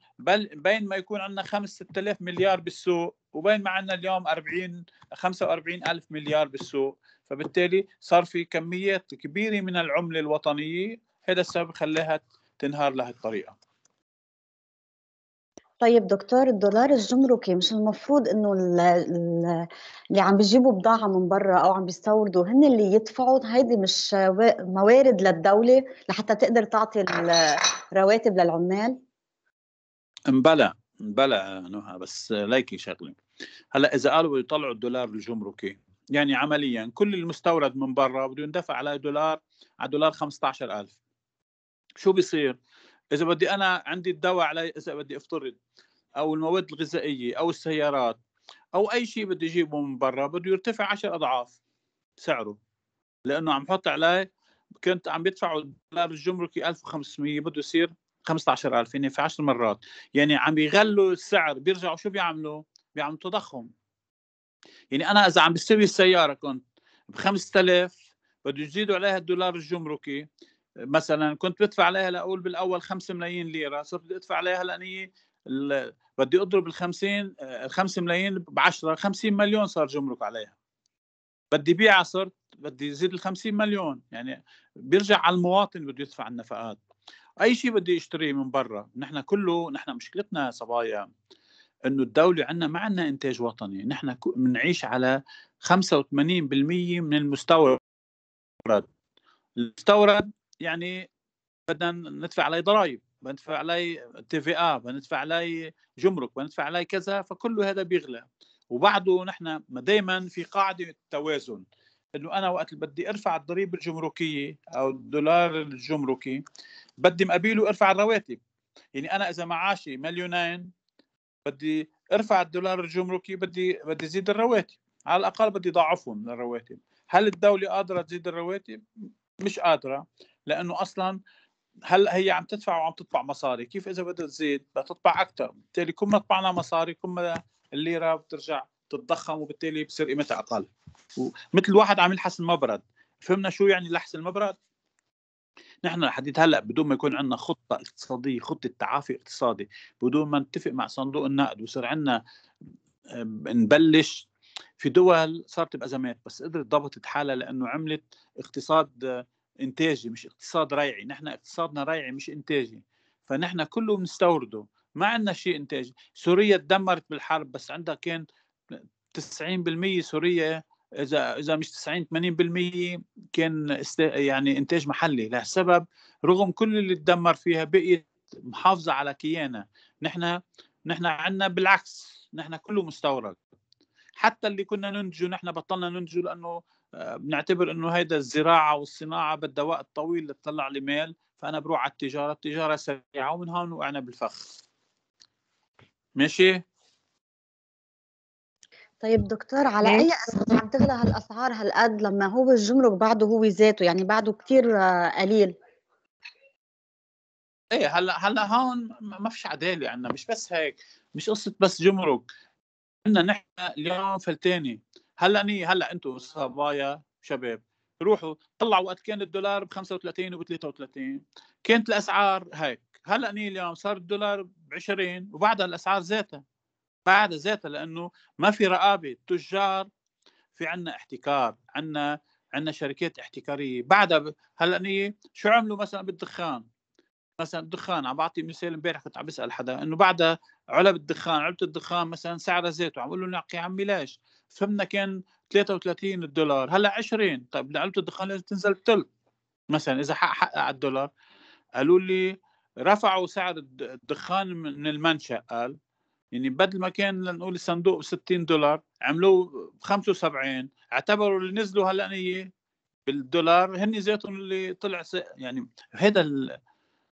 بين ما يكون عندنا 5 6000 مليار بالسوق وبين ما عندنا اليوم 40 45 ألف مليار بالسوق. فبالتالي صار في كميات كبيرة من العملة الوطنية هذا السبب خلاها تنهار لهالطريقة طيب دكتور الدولار الجمركي مش المفروض إنه اللي عم بيجيبوا بضاعة من برا أو عم بيستوردوا هن اللي يدفعوا؟ هيدي مش موارد للدولة لحتى تقدر تعطي الرواتب للعمال؟ مبلا مبلا نهى بس ليكي شغلة. هلأ إذا قالوا يطلعوا الدولار الجمركي يعني عمليا كل المستورد من برا بده يندفع على دولار على دولار 15000 شو بيصير؟ إذا بدي أنا عندي الدواء علي إذا بدي افترض أو المواد الغذائية أو السيارات أو أي شيء بدي أجيبه من برا بده يرتفع 10 أضعاف سعره. لأنه عم بحط عليه كنت عم بيدفعوا الدولار الجمركي 1500 بده يصير 15000 يعني في 10 مرات. يعني عم يغلوا السعر بيرجعوا شو بيعملوا؟ بيعملوا تضخم. يعني أنا إذا عم بستوي السيارة كنت ب 5000 بده يزيدوا عليها الدولار الجمركي. مثلا كنت بدفع عليها لأقول بالأول 5 ملايين ليرة صرت بدي أدفع عليها لأني بدي أضرب ال 50 ال 5 ملايين ب 10 50 مليون صار جمرك عليها. بدي بيعها صرت بدي يزيد ال 50 مليون. يعني بيرجع على المواطن بده يدفع النفقات. أي شيء بدي أشتريه من برا نحن كله نحن مشكلتنا صبايا إنه الدولة عندنا ما عندنا إنتاج وطني نحن بنعيش على 85% من المستورد. المستورد يعني بدنا ندفع عليه ضرائب بندفع عليه تي في آ بندفع عليه جمرك بندفع عليه كذا فكله هذا بيغلى. وبعده نحن دائما في قاعدة توازن. إنه أنا وقت بدي أرفع الضريبة الجمركية أو الدولار الجمركي بدي مقابله ارفع الرواتب. يعني أنا إذا معاشي مليونين بدي أرفع الدولار الجمركي بدي بدي زيد الرواتب. على الأقل بدي ضاعفهم الرواتب. هل الدولة قادرة تزيد الرواتب؟ مش قادرة لأنه أصلا هلا هي عم تدفع وعم تطبع مصاري؟ كيف إذا بدها تزيد؟ بدها تطبع أكثر بالتالي كل ما طبعنا مصاري كل ما الليرة بترجع تتضخم وبالتالي بصير قيمتها أقل. مثل واحد عم يلحس المبرد فهمنا شو يعني لحس المبرد؟ نحن لحديت هلأ بدون ما يكون عندنا خطة اقتصادية خطة تعافي اقتصادي بدون ما نتفق مع صندوق النقد ويصير عندنا نبلش في دول صارت بأزمات بس قدرت ضبطت حالها لأنه عملت اقتصاد إنتاجي مش اقتصاد ريعي. نحن اقتصادنا ريعي مش إنتاجي. فنحن كله بنستورده. ما عندنا شيء إنتاجي. سوريا تدمرت بالحرب بس عندها كان 90% سوريا إذا إذا مش 90 80% كان است... يعني إنتاج محلي. لسبب رغم كل اللي تدمر فيها بقيت محافظة على كيانها. نحن نحن عندنا بالعكس نحن كله مستورد. حتى اللي كنا ننتجه نحن بطلنا ننتجه لأنه آه، بنعتبر إنه هيدا الزراعة والصناعة بدها وقت طويل لتطلع لي مال فأنا بروح على التجارة. التجارة سريعة ومن هون وقعنا بالفخ. ماشي؟ طيب دكتور على أي أساس عم تغلى هالأسعار هالقد لما هو الجمرك بعده هو ذاته يعني بعده كثير آه، قليل. إيه هلأ هلأ هون ما فيش عدالة عندنا مش بس هيك مش قصة بس جمرك عندنا نحن اليوم فلتاني هلأ ني هلأ أنتم صبايا شباب روحوا طلعوا وقت كان الدولار ب 35 وب 33 كانت الأسعار هيك. هلأ ني اليوم صار الدولار ب 20 وبعدها الأسعار زادت بعد ذاتها لأنه ما في رقابة التجار في عنا احتكار عنا عنا شركات احتكارية. بعدها هلا نيه شو عملوا مثلا بالدخان؟ مثلا الدخان عم بعطي مثال امبارح كنت عم بسأل حدا إنه بعدها علب الدخان علبة الدخان مثلا سعرها زيت وعم بقول له يا عمي ليش؟ فهمنا كان 33 الدولار هلا 20 طيب علبة الدخان لازم تنزل ثلث مثلا إذا حق حق على الدولار. قالوا لي رفعوا سعر الدخان من المنشأ قال يعني بدل ما كان لنقول الصندوق ب 60 دولار عملوه ب 75 اعتبروا اللي نزلوا هلا بالدولار هن ذاتهم اللي طلع يعني هذا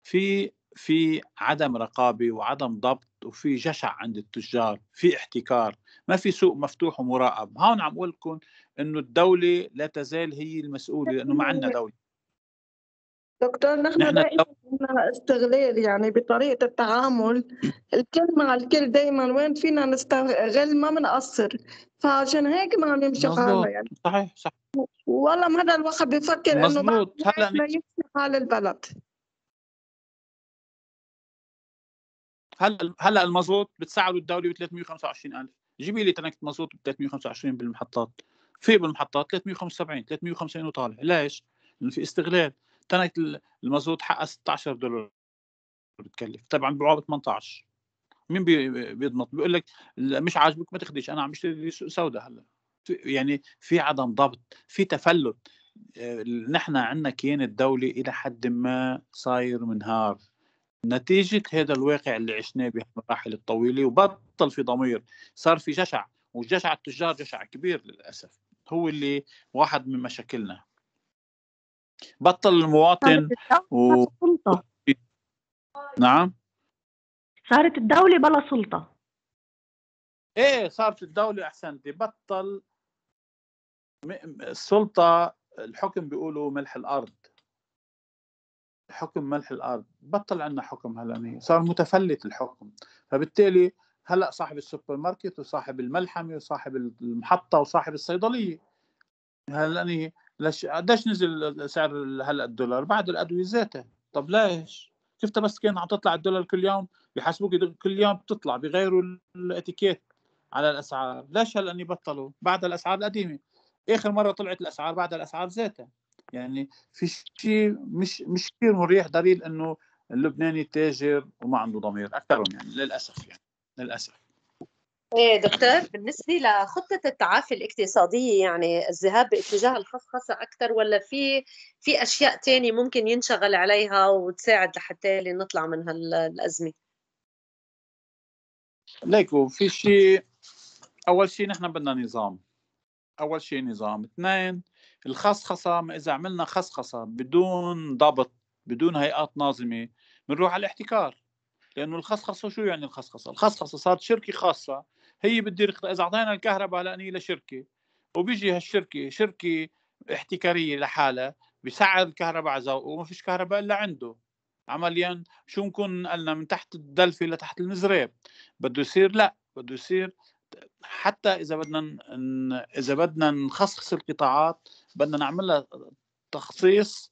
في في عدم رقابة وعدم ضبط وفي جشع عند التجار في احتكار ما في سوق مفتوح ومراقب. هون عم أقول لكم إنه الدولة لا تزال هي المسؤولة لأنه ما عندنا دولة. دكتور نحن, نحن دائما استغلال يعني بطريقة التعامل. الكل مع الكل دائما وين فينا نستغل؟ ما بنقصر فعشان هيك ما عم يمشي حالنا يعني. صحيح صح والله ما الواحد بيفكر إنه هلا يمشي حال البلد. هلا هلا المزوت بتسعره الدولة ب 325000 جيبي لي تنكه مزوت ب 325 بالمحطات. في بالمحطات 375 350 وطالع. ليش؟ لأنه في استغلال. تنكه المزوت حقها 16 دولار بتكلف طبعا بيبيعوها ب 18 مين بيضمط؟ بيقول لك مش عاجبك ما تاخديش. أنا عم بشتري سوداء هلأ. يعني في عدم ضبط في تفلت. آه، نحن عندنا كيان الدولة إلى حد ما صاير منهار. نتيجة هذا الواقع اللي عشناه بهالمراحل الطويلة وبطل في ضمير. صار في جشع وجشع التجار جشع كبير للأسف. هو اللي واحد من مشاكلنا. بطل المواطن و... نعم. صارت الدولة بلا سلطة. إيه صارت الدولة احسنتي بطل السلطة الحكم بيقولوا ملح الأرض. حكم ملح الأرض. بطل عندنا حكم هلا صار متفلت الحكم. فبالتالي هلا صاحب السوبر ماركت وصاحب الملحمة وصاحب المحطة وصاحب الصيدلية. هلا ليش قديش نزل سعر هلا الدولار؟ بعد الأدوية ذاتها. طب ليش؟ شفت بس كان عم تطلع الدولار كل يوم؟ بيحاسبوك كل يوم بتطلع بيغيروا الاتيكيت على الأسعار. ليش هلا بطلوا بعد الأسعار القديمة؟ آخر مرة طلعت الأسعار بعد الأسعار ذاتها. يعني في شيء مش مش كثير مريح دليل إنه اللبناني تاجر وما عنده ضمير أكثرهم يعني للأسف يعني للأسف. إيه دكتور بالنسبة لخطة التعافي الاقتصادية يعني الذهاب باتجاه الخصخصة أكثر ولا في في أشياء ثانية ممكن ينشغل عليها وتساعد لحتى نطلع من هالازمه ليكو في شيء أول شيء نحن بدنا نظام. أول شيء نظام. اثنين الخصخصة ما إذا عملنا خصخصة بدون ضبط بدون هيئات ناظمة بنروح على الاحتكار. لأنه الخصخصة شو يعني الخصخصة؟ الخصخصة صارت شركة خاصة هي بتدير إذا أعطينا الكهرباء لأني لشركة وبيجي هالشركة شركة احتكارية لحالها بسعر الكهرباء على ذوقه وما فيش كهرباء إلا عنده. عمليا شو نكون قلنا من تحت الدلفه لتحت المزراب بده يصير لا بده يصير حتى إذا بدنا إذا بدنا نخصص القطاعات بدنا نعملها تخصيص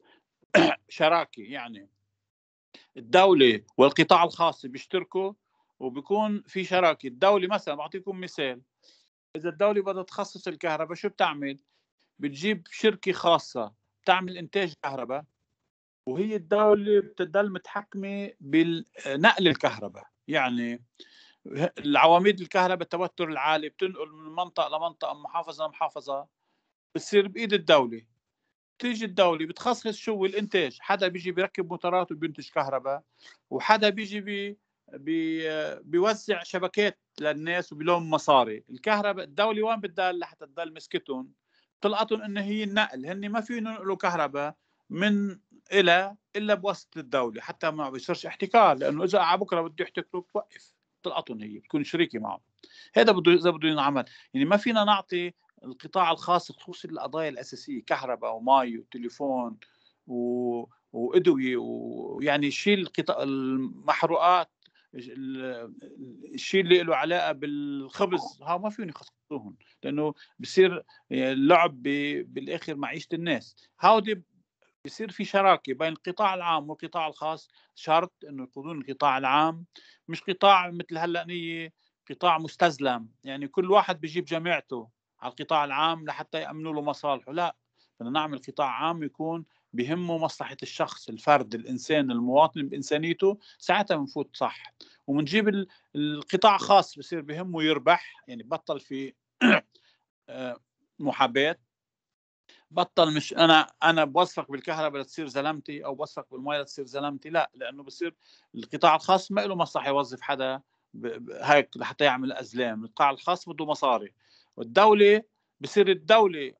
شراكي يعني. الدولة والقطاع الخاص بيشتركوا وبيكون في شراكة. الدولة مثلا بعطيكم مثال. إذا الدولة بدها تخصص الكهرباء شو بتعمل؟ بتجيب شركة خاصة بتعمل إنتاج كهرباء وهي الدولة بتضل متحكمة بنقل الكهرباء. يعني العواميد الكهرباء التوتر العالي بتنقل من منطقة لمنطقة من محافظة لمحافظة. بتصير بإيد الدولة. تيجي الدولة بتخصص شو؟ الإنتاج. حدا بيجي بيركب موتورات وبينتج كهرباء وحدا بيجي بي بي بيوزع شبكات للناس وبيلوم مصاري. الكهرباء الدولة وين بدها لحتى تضل مسكتهم؟ طلعتهم إنه هي النقل. هن ما فيهم ينقلوا كهرباء من إلى إلا بواسطة الدولة حتى ما بيصيرش احتكار لأنه إذا على بكرة بده يحتكروا بتوقف. طلعتهم هي بتكون شريكه معهم. هذا بده إذا بده ينعمل. يعني ما فينا نعطي القطاع الخاص خصوصي القضايا الأساسية كهرباء ومي وتليفون و... وأدوية ويعني شيء القطاع المحروقات الشيء اللي له علاقة بالخبز ها ما فيهم يخصصوهم لأنه بصير اللعب بالآخر معيشة الناس. هودي بصير في شراكة بين القطاع العام والقطاع الخاص شرط إنه يقودون القطاع العام مش قطاع مثل هلأ نيه قطاع مستزلم يعني كل واحد بيجيب جماعته على القطاع العام لحتى يأمنوا له مصالحه لا. بدنا نعمل قطاع عام يكون بهمه مصلحة الشخص الفرد الإنسان المواطن بإنسانيته ساعتها بنفوت صح. وبنجيب القطاع خاص بصير بهمه يربح يعني بطل في آه، محاباة. بطل مش أنا أنا بوظفك بالكهرباء لتصير زلمتي أو بوظفك بالمي لتصير زلمتي لا لأنه بصير القطاع الخاص ما له مصلحة يوظف حدا هيك لحتى يعمل أزلام. القطاع الخاص بده مصاري. والدولة بصير الدولة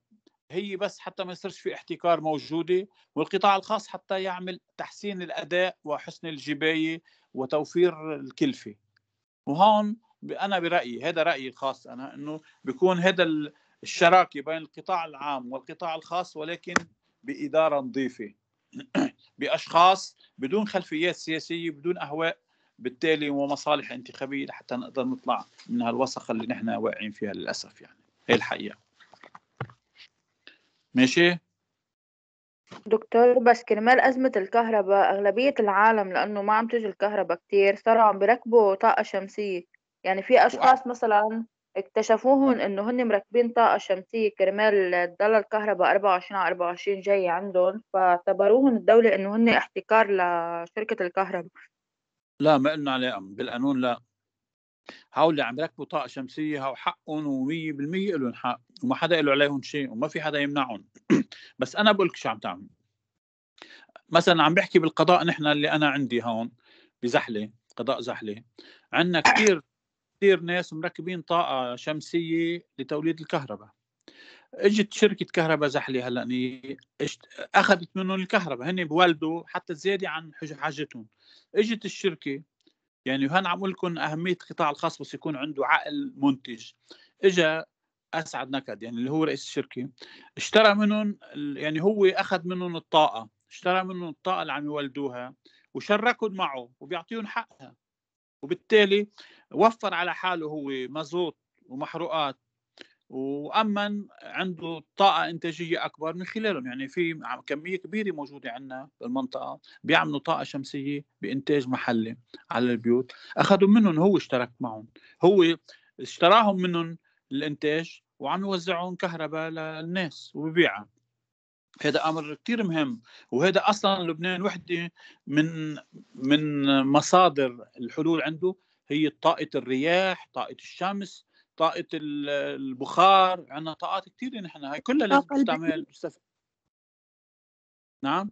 هي بس حتى ما يصيرش في احتكار موجودة والقطاع الخاص حتى يعمل تحسين الأداء وحسن الجباية وتوفير الكلفة. وهون أنا برأيي هذا رأيي الخاص أنا إنه بيكون هذا الشراكة بين القطاع العام والقطاع الخاص ولكن بإدارة نظيفة. بأشخاص بدون خلفيات سياسية بدون أهواء بالتالي ومصالح انتخابية لحتى نقدر نطلع من هالوسخه اللي نحن واقعين فيها للأسف يعني. هي الحقيقة. ماشي؟ دكتور بس كرمال أزمة الكهرباء أغلبية العالم لأنه ما عم تجي الكهرباء كتير صاروا عم بيركبوا طاقة شمسية. يعني في أشخاص مثلا اكتشفوهم إنه هن مركبين طاقة شمسية كرمال تضل الكهرباء 24 على 24 جاية عندهم فاعتبروهم الدولة إنه هن احتكار لشركة الكهرباء. لا ما قلنا عليهم بالقانون لا. هول اللي عم يركبوا طاقة شمسية هو حقهم و100% لهم حق وما حدا له عليهم شيء وما في حدا يمنعهم. بس أنا بقول لك شو عم تعمل. مثلا عم بحكي بالقضاء نحن اللي أنا عندي هون بزحلة قضاء زحلة. عندنا كثير كثير ناس مركبين طاقة شمسية لتوليد الكهرباء. إجت شركة كهرباء زحلة هلأ أخذت منهم الكهرباء هن بولدوا حتى زيادة عن حاجتهم. إجت الشركة يعني هون عم لكم أهمية القطاع الخاص بس يكون عنده عقل منتج. اجى أسعد نكد يعني اللي هو رئيس الشركة اشترى منهم يعني هو أخذ منهم الطاقة اشترى منهم الطاقة اللي عم يولدوها وشركهم معه وبيعطيهم حقها. وبالتالي وفر على حاله هو مازوت ومحروقات وأمن عنده طاقة إنتاجية أكبر من خلالهم. يعني في كمية كبيرة موجودة عندنا بالمنطقة بيعملوا طاقة شمسية بإنتاج محلي على البيوت. أخذوا منهم هو اشترك معهم. هو اشتراهم منهم الإنتاج وعم يوزعهم كهرباء للناس وببيعها هذا أمر كثير مهم. وهذا أصلا لبنان وحدة من من مصادر الحلول عنده هي طاقه الرياح طاقه الشمس طاقة البخار عندنا طاقات كثير نحن هاي كلها لازم تستعمل نعم؟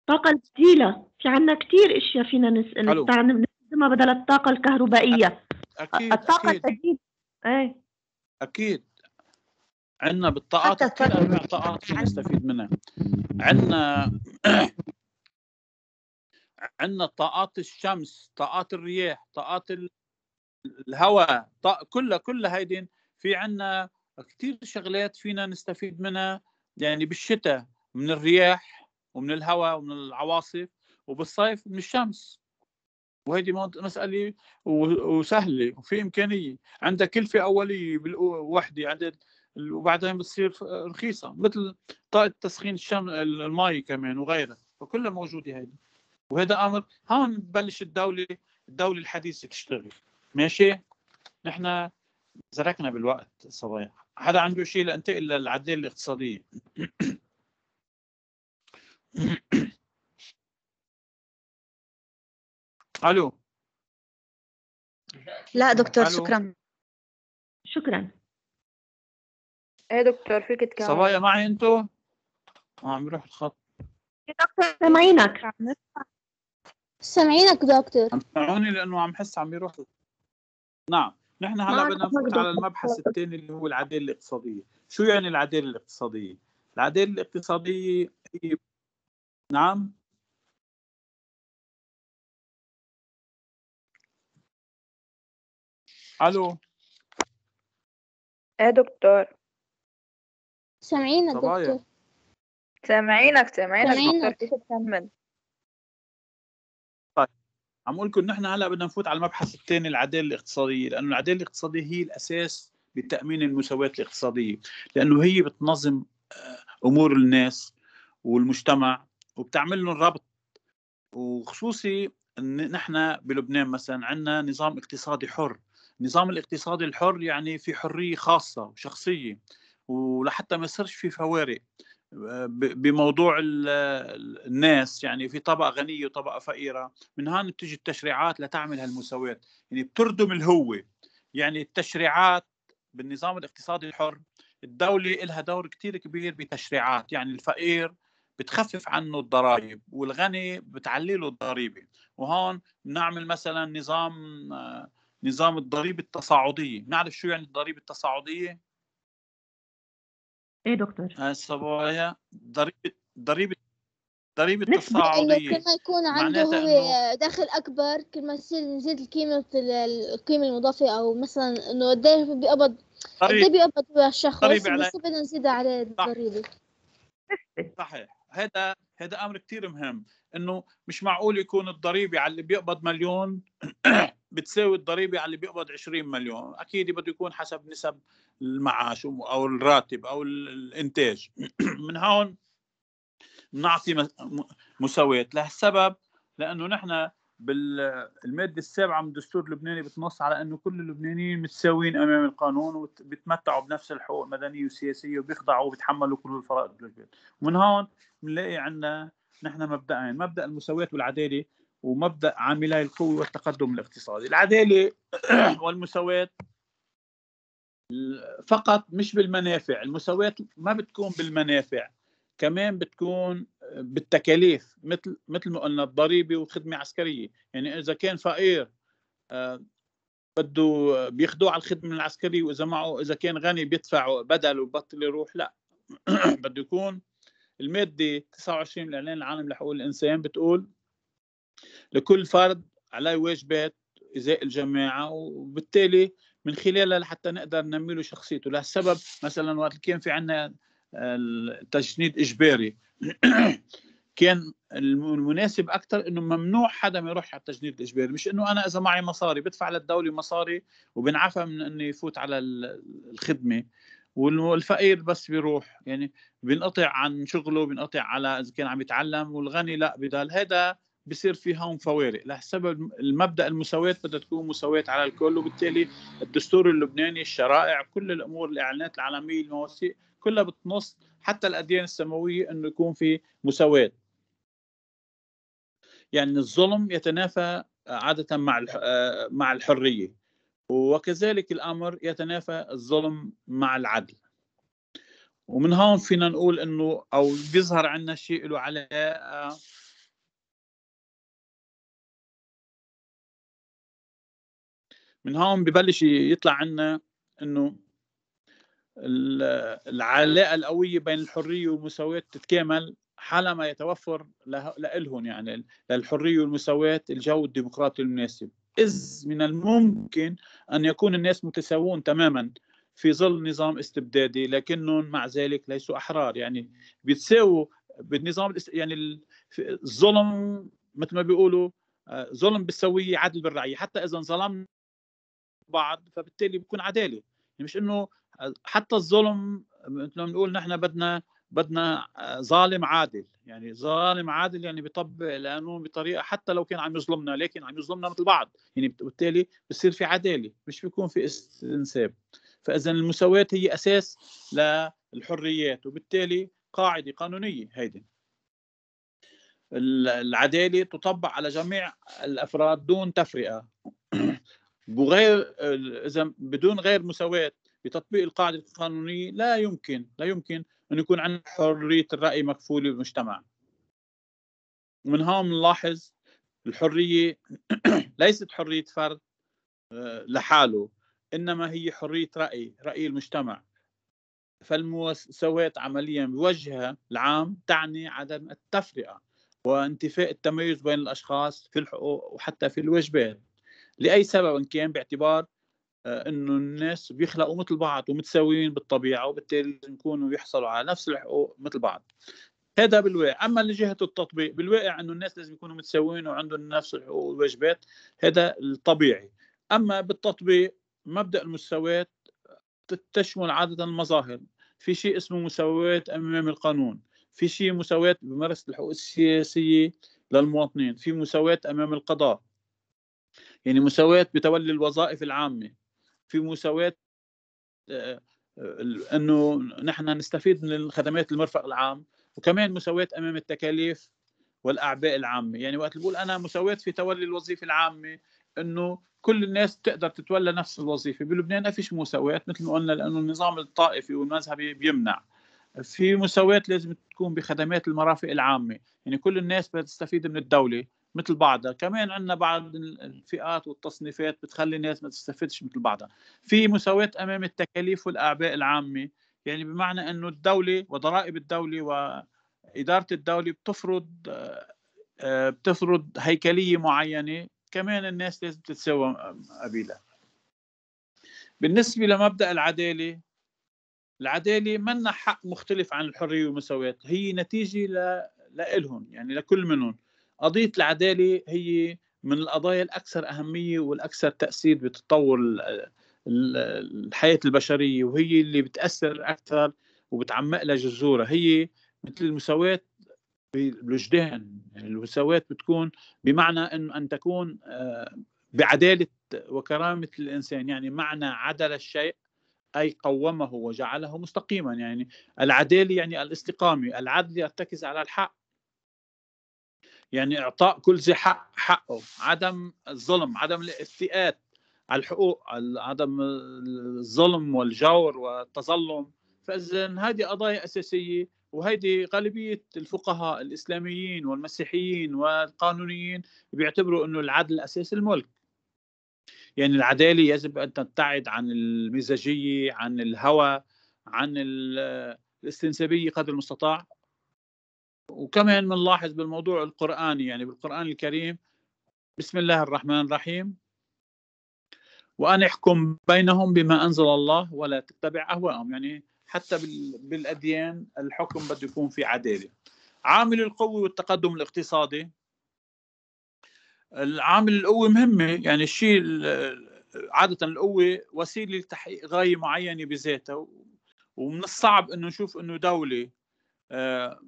الطاقة البديلة في عندنا كثير أشياء فينا نستخدمها بدل الطاقة الكهربائية. أكيد الطاقة أكيد. الجديدة إيه. أكيد. عندنا بالطاقات كثير أنواع طاقات نستفيد منها. عندنا عندنا طاقات الشمس طاقات الرياح طاقات الهواء كلها كلها هيدين في عنا كثير شغلات فينا نستفيد منها. يعني بالشتاء من الرياح ومن الهواء ومن العواصف وبالصيف من الشمس. وهيدي مسألة وسهلة وفي إمكانية. عندها كلفة أولية بالوحدة عدد وبعدين بتصير رخيصة مثل طاقة تسخين الشم المي كمان وغيرها. فكلها موجودة هيدي. وهذا أمر هون ببلش الدولة الدولة الحديثة تشتغل. ماشي؟ نحن زركنا بالوقت صبايا. حدا عنده شيء لأنتقل للعداله الاقتصادية. ألو. لا دكتور ألو. شكرا. شكرا. إيه دكتور فيك تكمل. صبايا معي أنتو؟ عم يروح الخط. سامعينك؟ سامعينك دكتور. عم تسمعوني لأنه عم حس عم يروح نعم. نحن هلا بدنا نفوت. على المبحث الثاني اللي هو العدالة الاقتصادية. شو يعني العدالة الاقتصادية؟ العدالة الاقتصادية هي نعم؟ ألو؟ إيه دكتور؟ سامعينك. دكتور. سامعينك سامعينك. دكتور تكمل عم أقول لكم نحن هلأ بدنا نفوت على المبحث الثاني العدالة الاقتصادية. لأنه العدالة الاقتصادية هي الأساس بتأمين المساواة الاقتصادية. لأنه هي بتنظم آه، أمور الناس والمجتمع وبتعمل لهم ربط. وخصوصي نحن بلبنان مثلا عندنا نظام اقتصادي حر. النظام الاقتصادي الحر يعني في حرية خاصة وشخصية ولحتى ما يصيرش في فوارق. بموضوع ال- ال- الناس يعني في طبقة غنية وطبقة فقيرة من هون بتيجي التشريعات لتعمل هالمساواه يعني بتردم الهوة. يعني التشريعات بالنظام الاقتصادي الحر الدولة لها دور كتير كبير بتشريعات. يعني الفقير بتخفف عنه الضرائب والغني بتعلي له الضريبة. وهون بنعمل مثلا نظام نظام الضريبة التصاعدية. بنعرف شو يعني الضريبة التصاعدية؟ إيه دكتور؟ الصبايا. ضريبة ضريبة ضريبة نسبة انه تصاعدية كل ما يكون عنده هو دخل أكبر كل ما تصير نزيد القيمة القيمة المضافة أو مثلا إنه قد إيه بيقبض قد إيه بيقبض هو الشخص بس بدنا نزيد عليه الضريبة. صحيح. هذا هذا أمر كثير مهم. إنه مش معقول يكون الضريبه على اللي بيقبض مليون بتساوي الضريبة على اللي بيقبض 20 مليون. أكيد بده يكون حسب نسب المعاش أو الراتب أو ال- الإنتاج. من هون بنعطي م- م- مساواه لهالسبب لأنه نحن بالماده السابعة من الدستور اللبناني بتنص على إنه كل اللبنانيين متساويين أمام القانون وبيتمتعوا بنفس الحقوق المدنية والسياسية وبيخضعوا وبيتحملوا كل الفرائض ومن هون بنلاقي عندنا نحن مبدأين. مبدأ المساواة والعدالة ومبدأ عاملاي القوة والتقدم الاقتصادي. العدالة والمساواة فقط مش بالمنافع. المساواة ما بتكون بالمنافع كمان بتكون بالتكاليف مثل مثل ما قلنا الضريبة وخدمة عسكرية. يعني إذا كان فقير آه، بده بياخذوه على الخدمة العسكرية وإذا معه إذا كان غني بيدفع بدل وبطل يروح لا. بده يكون المادة 29 من الإعلان العالمي لحقوق الإنسان بتقول لكل فرد عليه واجبات إزاء الجماعة وبالتالي من خلالها لحتى نقدر ننمي له شخصيته. لهالسبب مثلا وقت كان في عندنا التجنيد إجباري. كان المناسب أكثر إنه ممنوع حدا ما يروح على التجنيد الإجباري. مش إنه أنا إذا معي مصاري بدفع للدولة مصاري وبنعفى من انه يفوت على الخدمة. والفقير بس بيروح. يعني بينقطع عن شغله بينقطع على إذا كان عم يتعلم والغني لا بدال هذا بصير في هون فوارق. لسبب المبدأ المساواه بدها تكون مساواه على الكل وبالتالي الدستور اللبناني الشرائع كل الأمور الإعلانات العالمية المواثيق كلها بتنص حتى الأديان السماوية إنه يكون في مساواه يعني الظلم يتنافى عادة مع مع الحرية وكذلك الأمر يتنافى الظلم مع العدل. ومن هون فينا نقول إنه أو بيظهر عندنا شيء له علاقة من هون ببلش يطلع عنا إنه العلاقة القوية بين الحرية والمساواة تتكامل حالما يتوفر لهم يعني للحرية والمساواة الجو الديمقراطي المناسب. إذ من الممكن أن يكون الناس متساوون تماما في ظل نظام استبدادي لكنهم مع ذلك ليسوا أحرار. يعني بيتساووا بالنظام يعني الظلم مثل ما بيقولوا ظلم بالسوية عدل بالرعية. حتى إذا ظلمنا بعض فبالتالي بيكون عدالة. يعني مش إنه حتى الظلم مثل ما بنقول نحن بدنا بدنا ظالم عادل. يعني ظالم عادل يعني بيطبق القانون بطريقة حتى لو كان عم يظلمنا لكن عم يظلمنا مثل بعض. يعني بالتالي بصير في عدالة مش بيكون في استنساب. فإذا المساواة هي أساس للحريات وبالتالي قاعدة قانونية هيدي. العدالة تطبق على جميع الأفراد دون تفرقة. بغير إذا بدون غير مساواة بتطبيق القاعدة القانونية لا يمكن لا يمكن أن يكون عندنا حرية الرأي مكفولة بالمجتمع. ومن هون بنلاحظ الحرية ليست حرية فرد آه، لحاله إنما هي حرية رأي رأي المجتمع. فالمساواة عمليا بوجهها العام تعني عدم التفرقة وانتفاء التميز بين الأشخاص في الحقوق وحتى في الواجبات لأي سبب كان باعتبار آه، إنه الناس بيخلقوا مثل بعض ومتساويين بالطبيعة وبالتالي يكونوا يحصلوا على نفس الحقوق مثل بعض. هذا بالواقع. أما لجهة التطبيق بالواقع إنه الناس لازم يكونوا متساويين وعندهم نفس الحقوق والواجبات هذا الطبيعي. أما بالتطبيق مبدأ المساواة تشمل عادة المظاهر. في شيء اسمه مساواة أمام القانون. في شيء مساواة بممارسة الحقوق السياسية للمواطنين. في مساواة أمام القضاء. يعني مساواة بتولي الوظائف العامة. في مساواة آه، إنه نحن نستفيد من الخدمات المرفق العام وكمان مساواة أمام التكاليف والأعباء العامة. يعني وقت بقول أنا مساواة في تولي الوظيفة العامة إنه كل الناس تقدر تتولى نفس الوظيفة. بلبنان ما فيش مساواة مثل ما قلنا لأنه النظام الطائفي والمذهبي بيمنع. في مساواة لازم تكون بخدمات المرافق العامة. يعني كل الناس بتستفيد من الدولة. مثل بعضها. كمان عندنا بعض الفئات والتصنيفات بتخلي الناس ما تستفدش مثل بعضها. في مساواة أمام التكاليف والأعباء العامة يعني بمعنى أنه الدولة وضرائب الدولة وإدارة الدولة بتفرض آه، بتفرض هيكلية معينة كمان الناس لازم تتساوى قبيلة بالنسبة لمبدأ العدالة العدالة منا حق مختلف عن الحرية والمساواة هي نتيجة لإلهم يعني لكل منهم. قضية العدالة هي من القضايا الأكثر أهمية والأكثر تأثير بتطور الحياة البشرية وهي اللي بتأثر أكثر وبتعمق لها جذورها. هي مثل المساواة بالوجدان يعني المساواة بتكون بمعنى أن أن تكون آه، بعدالة وكرامة الإنسان يعني معنى عدل الشيء أي قومه وجعله مستقيما. يعني العدالة يعني الاستقامة العدل يرتكز على الحق يعني إعطاء كل ذي حق حقه. عدم الظلم عدم الافتئات على الحقوق عدم الظلم والجور والتظلم. فاذا هذه قضايا أساسية وهيدي غالبية الفقهاء الإسلاميين والمسيحيين والقانونيين بيعتبروا إنه العدل أساس الملك. يعني العدالة يجب أن تبتعد عن المزاجية عن الهوى عن الاستنسابية قدر المستطاع. وكمان بنلاحظ بالموضوع القرآني يعني بالقرآن الكريم بسم الله الرحمن الرحيم. وأن احكم بينهم بما أنزل الله ولا تتبع أهواءهم يعني حتى بالأديان الحكم بده يكون في عدالة. عامل القوة والتقدم الاقتصادي. العامل القوة مهمة يعني الشيء عادة القوة وسيلة لتحقيق غاية معينة بذاتها ومن الصعب إنه نشوف إنه دولة آه،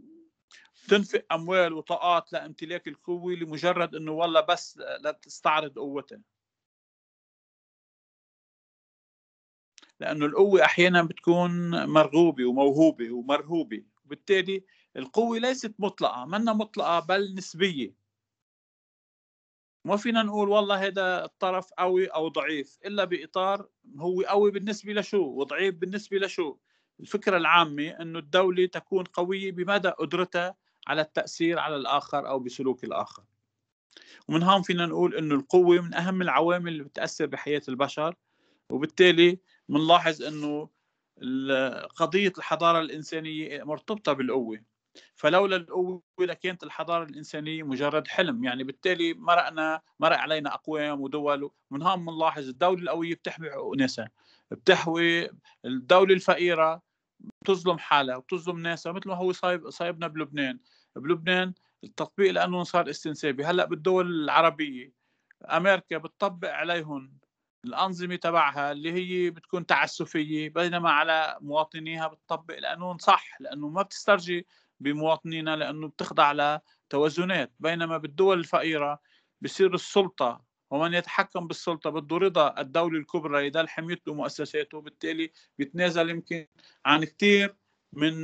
تنفق أموال وطاقات لأمتلاك القوة لمجرد إنه والله بس لتستعرض قوتها. لأنه القوة أحيانا بتكون مرغوبة وموهوبة ومرهوبة وبالتالي القوة ليست مطلقة منا مطلقة بل نسبية. ما فينا نقول والله هذا الطرف قوي أو ضعيف إلا بإطار هو قوي بالنسبة لشو وضعيف بالنسبة لشو؟ الفكرة العامة إنه الدولة تكون قوية بمدى قدرتها على التأثير على الآخر أو بسلوك الآخر. ومن هون فينا نقول أنه القوة من أهم العوامل اللي بتأثر بحياة البشر وبالتالي بنلاحظ أنه قضية الحضارة الإنسانية مرتبطة بالقوة. فلولا القوة لكانت الحضارة الإنسانية مجرد حلم. يعني بالتالي مرقنا مرق علينا أقوام ودول. من هون بنلاحظ الدولة القوية بتحمي حقوق ناسها بتحوي الدولة الفقيرة بتظلم حالها وبتظلم ناسها مثل ما هو صايب صايبنا بلبنان. بلبنان التطبيق لأنه صار استنسابي. هلأ بالدول العربية أمريكا بتطبق عليهم الأنظمة تبعها اللي هي بتكون تعسفية بينما على مواطنيها بتطبق القانون صح لأنه ما بتسترجي بمواطنينا لأنه بتخضع لتوازنات. بينما بالدول الفقيرة بصير السلطة ومن يتحكم بالسلطة بده رضا الدولة الكبرى يدل حميته ومؤسساته وبالتالي بيتنازل يمكن عن كثير من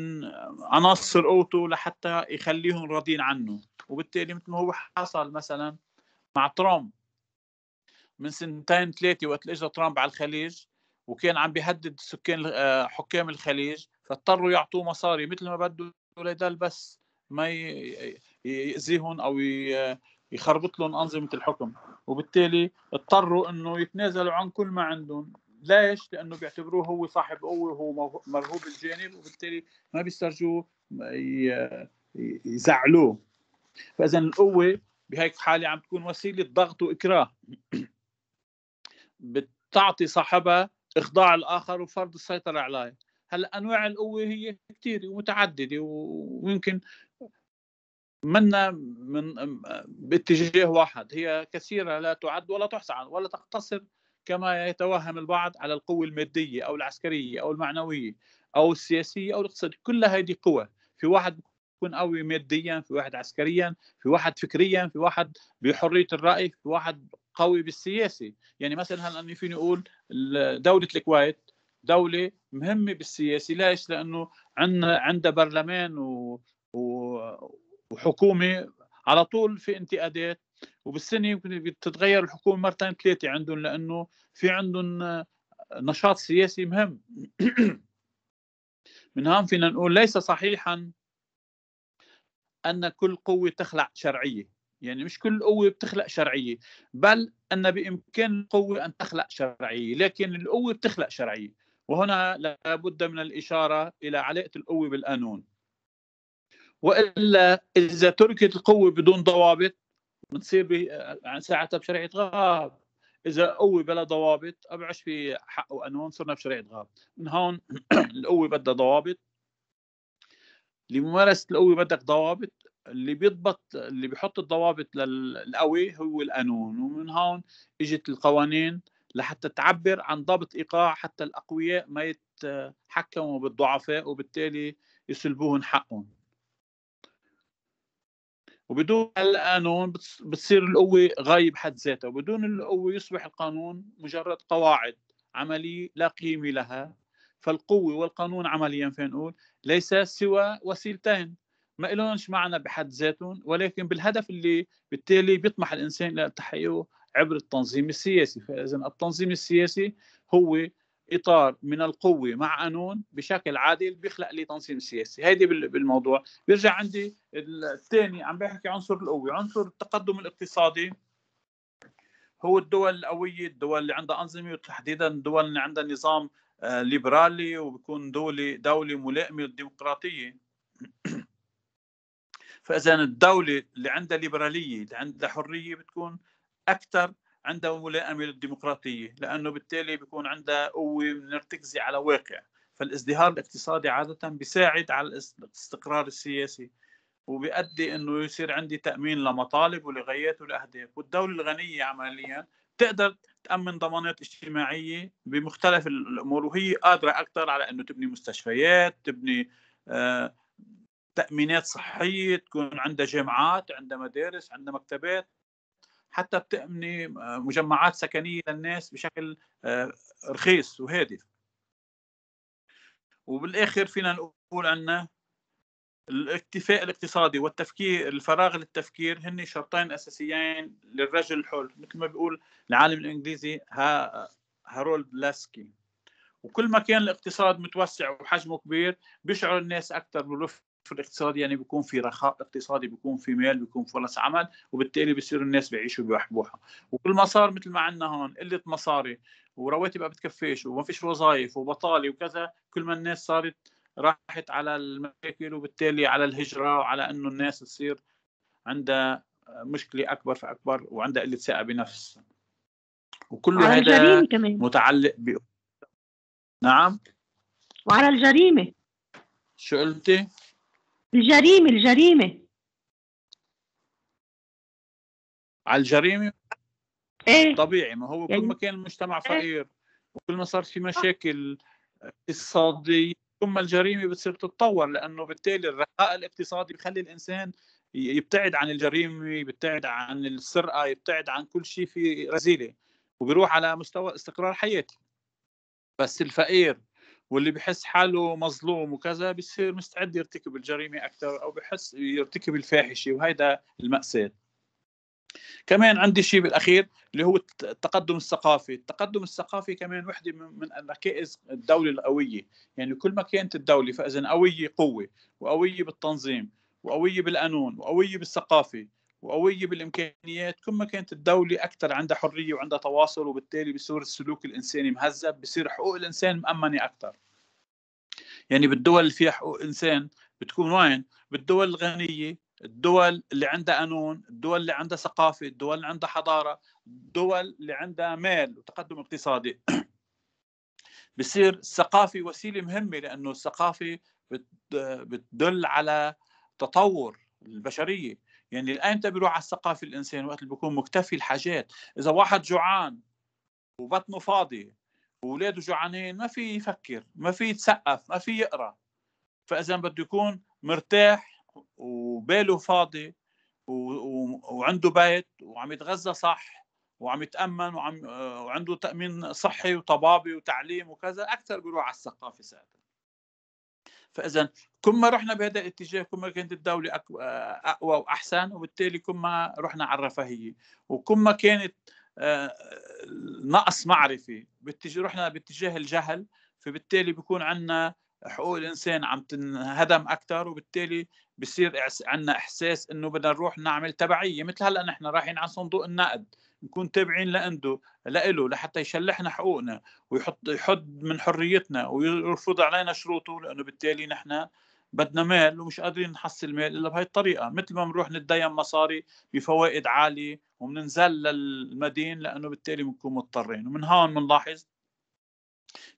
عناصر قوته لحتى يخليهم راضين عنه. وبالتالي مثل ما هو حصل مثلا مع ترامب من سنتين ثلاثة وقت اجى ترامب على الخليج وكان عم بيهدد سكان آه، حكام الخليج فاضطروا يعطوه مصاري مثل ما بده ليدل بس ما يأذيهم أو يخربط لهم أنظمة الحكم. وبالتالي اضطروا انه يتنازلوا عن كل ما عندهم. ليش؟ لأنه بيعتبروه هو صاحب قوة وهو مرهوب الجانب وبالتالي ما بيسترجوا يزعلوه. فاذا القوة بهيك حالة عم تكون وسيلة ضغط وإكراه. بتعطي صاحبها إخضاع الآخر وفرض السيطرة عليه. هلأ أنواع القوة هي كثيره ومتعددة ويمكن منا من باتجاه واحد هي كثيرة لا تعد ولا تحصى ولا تقتصر كما يتوهم البعض على القوة المادية أو العسكرية أو المعنوية أو السياسية أو الاقتصادية كل هذه قوى في واحد بيكون قوي ماديا في واحد عسكريا في واحد فكريا في واحد بحرية الرأي في واحد قوي بالسياسة. يعني مثلا هلأ أنا فيني أقول دولة الكويت دولة مهمة بالسياسة. ليش؟ لأنه عندنا عندها برلمان و... و... وحكومة على طول في انتقادات وبالسنة يمكن تتغير الحكومة مرتين ثلاثة عندهم لأنه في عندهم نشاط سياسي مهم. من هون فينا نقول ليس صحيحا أن كل قوة تخلق شرعية. يعني مش كل قوة بتخلق شرعية بل أن بإمكان القوة أن تخلق شرعية. لكن القوة بتخلق شرعية وهنا لابد من الإشارة إلى علاقة القوة بالقانون. وإلا إذا تركت القوة بدون ضوابط بتصير عن ساعتها بشريعة غاب. إذا قوة بلا ضوابط أبعش في حق وقانون صرنا بشريعة غاب. من هون القوة بدها ضوابط. لممارسة القوة بدك ضوابط اللي بيضبط اللي بيحط الضوابط للقوي هو القانون. ومن هون إجت القوانين لحتى تعبر عن ضبط إيقاع حتى الأقوياء ما يتحكموا بالضعفاء وبالتالي يسلبوهم حقهم. وبدون القانون بتصير القوة غايب حد ذاتها وبدون القوة يصبح القانون مجرد قواعد عملية لا قيمة لها. فالقوة والقانون عمليا فين نقول؟ ليس سوى وسيلتين ما لهمش معنى بحد ذاتهم ولكن بالهدف اللي بالتالي بيطمح الإنسان لتحقيقه عبر التنظيم السياسي. فإذا التنظيم السياسي هو إطار من القوة مع قانون بشكل عادل بيخلق لي تنظيم سياسي. هيدي بالموضوع. بيرجع عندي الثاني عم بحكي عنصر القوة. عنصر التقدم الاقتصادي هو الدول القوية الدول اللي عندها أنظمة وتحديدا الدول اللي عندها نظام آه، ليبرالي وبكون دولة دولة ملائمة للديمقراطية. فإذا الدولة اللي عندها ليبرالية اللي عندها حرية بتكون أكثر عندها ملائمه للديمقراطيه لأنه بالتالي بيكون عندها قوة نرتكزي على واقع. فالازدهار الاقتصادي عادة بيساعد على الاستقرار السياسي وبيؤدي إنه يصير عندي تأمين لمطالب ولغايات ولأهداف. والدولة الغنية عمليا تقدر تأمن ضمانات اجتماعية بمختلف الأمور وهي قادرة أكثر على إنه تبني مستشفيات تبني آه تأمينات صحية تكون عندها جامعات عندها مدارس عندها مكتبات. حتى بتبني آه، مجمعات سكنية للناس بشكل آه، رخيص وهادف. وبالآخر فينا نقول أن الاكتفاء الاقتصادي والتفكير الفراغ للتفكير هن شرطين أساسيين للرجل الحر. مثل ما بيقول العالم الإنجليزي ها هارولد لاسكي وكل ما كان الاقتصاد متوسع وحجمه كبير بيشعر الناس أكثر بالرفق في الاقتصاد يعني بيكون في رخاء اقتصادي بيكون في مال بيكون فرص عمل وبالتالي بيصير الناس بيعيشوا بيحبوها وكل ما صار مثل ما عندنا هون قلة مصاري ورواتب ما بتكفيش وما فيش وظائف وبطالة وكذا كل ما الناس صارت راحت على المشاكل وبالتالي على الهجرة وعلى إنه الناس تصير عندها مشكلة أكبر فاكبر وعندها قلة ثقة بنفس. وكل هذا متعلق ب نعم؟ وعلى الجريمة. شو قلتي؟ الجريمة الجريمة. على الجريمة؟ إيه. طبيعي ما هو كل يعني ما كان المجتمع إيه. فقير وكل ما صار في مشاكل اقتصادية كل ما الجريمة بتصير تتطور لأنه بالتالي الرخاء الاقتصادي بخلي الإنسان ي- يبتعد عن الجريمة يبتعد عن السرقة يبتعد عن كل شيء في رذيلة وبيروح على مستوى استقرار حياتي. بس الفقير واللي بحس حاله مظلوم وكذا بيصير مستعد يرتكب الجريمة أكثر أو بحس يرتكب الفاحشة وهيدا المأساة. كمان عندي شيء بالأخير اللي هو الت- التقدم الثقافي، التقدم الثقافي كمان وحدة من من ركائز الدولة القوية، يعني كل ما كانت الدولة فاذا قوية قوة وقوية بالتنظيم وقوية بالقانون وقوية بالثقافة وقويه بالإمكانيات، كل ما كانت الدولة أكثر عندها حرية وعندها تواصل وبالتالي بصير السلوك الإنساني مهذب، بصير حقوق الإنسان مأمنة أكثر. يعني بالدول اللي فيها حقوق انسان بتكون وين؟ بالدول الغنية الدول اللي عندها قانون الدول اللي عندها ثقافة الدول اللي عندها حضارة الدول اللي عندها مال وتقدم اقتصادي بصير الثقافة وسيلة مهمة لأنه الثقافة بت- بتدل على تطور البشرية يعني ايمتى بيروح على الثقافة الانسان وقت اللي بيكون مكتفي الحاجات. إذا واحد جوعان وبطنه فاضي واولاده جوعانين ما في يفكر ما في يتسقف ما في يقرأ. فإذا بده يكون مرتاح وباله فاضي و- و- وعنده بيت وعم يتغذى صح وعم يتأمن وعم آه، وعنده تأمين صحي وطبابي وتعليم وكذا أكثر بيروح على الثقافة ساعتها. فاذا كل ما رحنا بهذا الاتجاه كل ما كانت الدولة آه، أقوى وأحسن وبالتالي كل ما رحنا على الرفاهية. وكل ما كانت آه، نقص معرفي باتجاه رحنا باتجاه الجهل فبالتالي بيكون عندنا حقوق الإنسان عم تنهدم أكثر وبالتالي بصير عندنا إحساس إنه بدنا نروح نعمل تبعية مثل هلأ نحن رايحين على صندوق النقد. نكون تابعين لعنده لإله لحتى يشلحنا حقوقنا ويحط يحد من حريتنا ويرفض علينا شروطه لأنه بالتالي نحن بدنا مال ومش قادرين نحصل مال إلا بهي الطريقة. مثل ما بنروح نتدين مصاري بفوائد عالية وبننزل للمدين لأنه بالتالي بنكون مضطرين. ومن هون بنلاحظ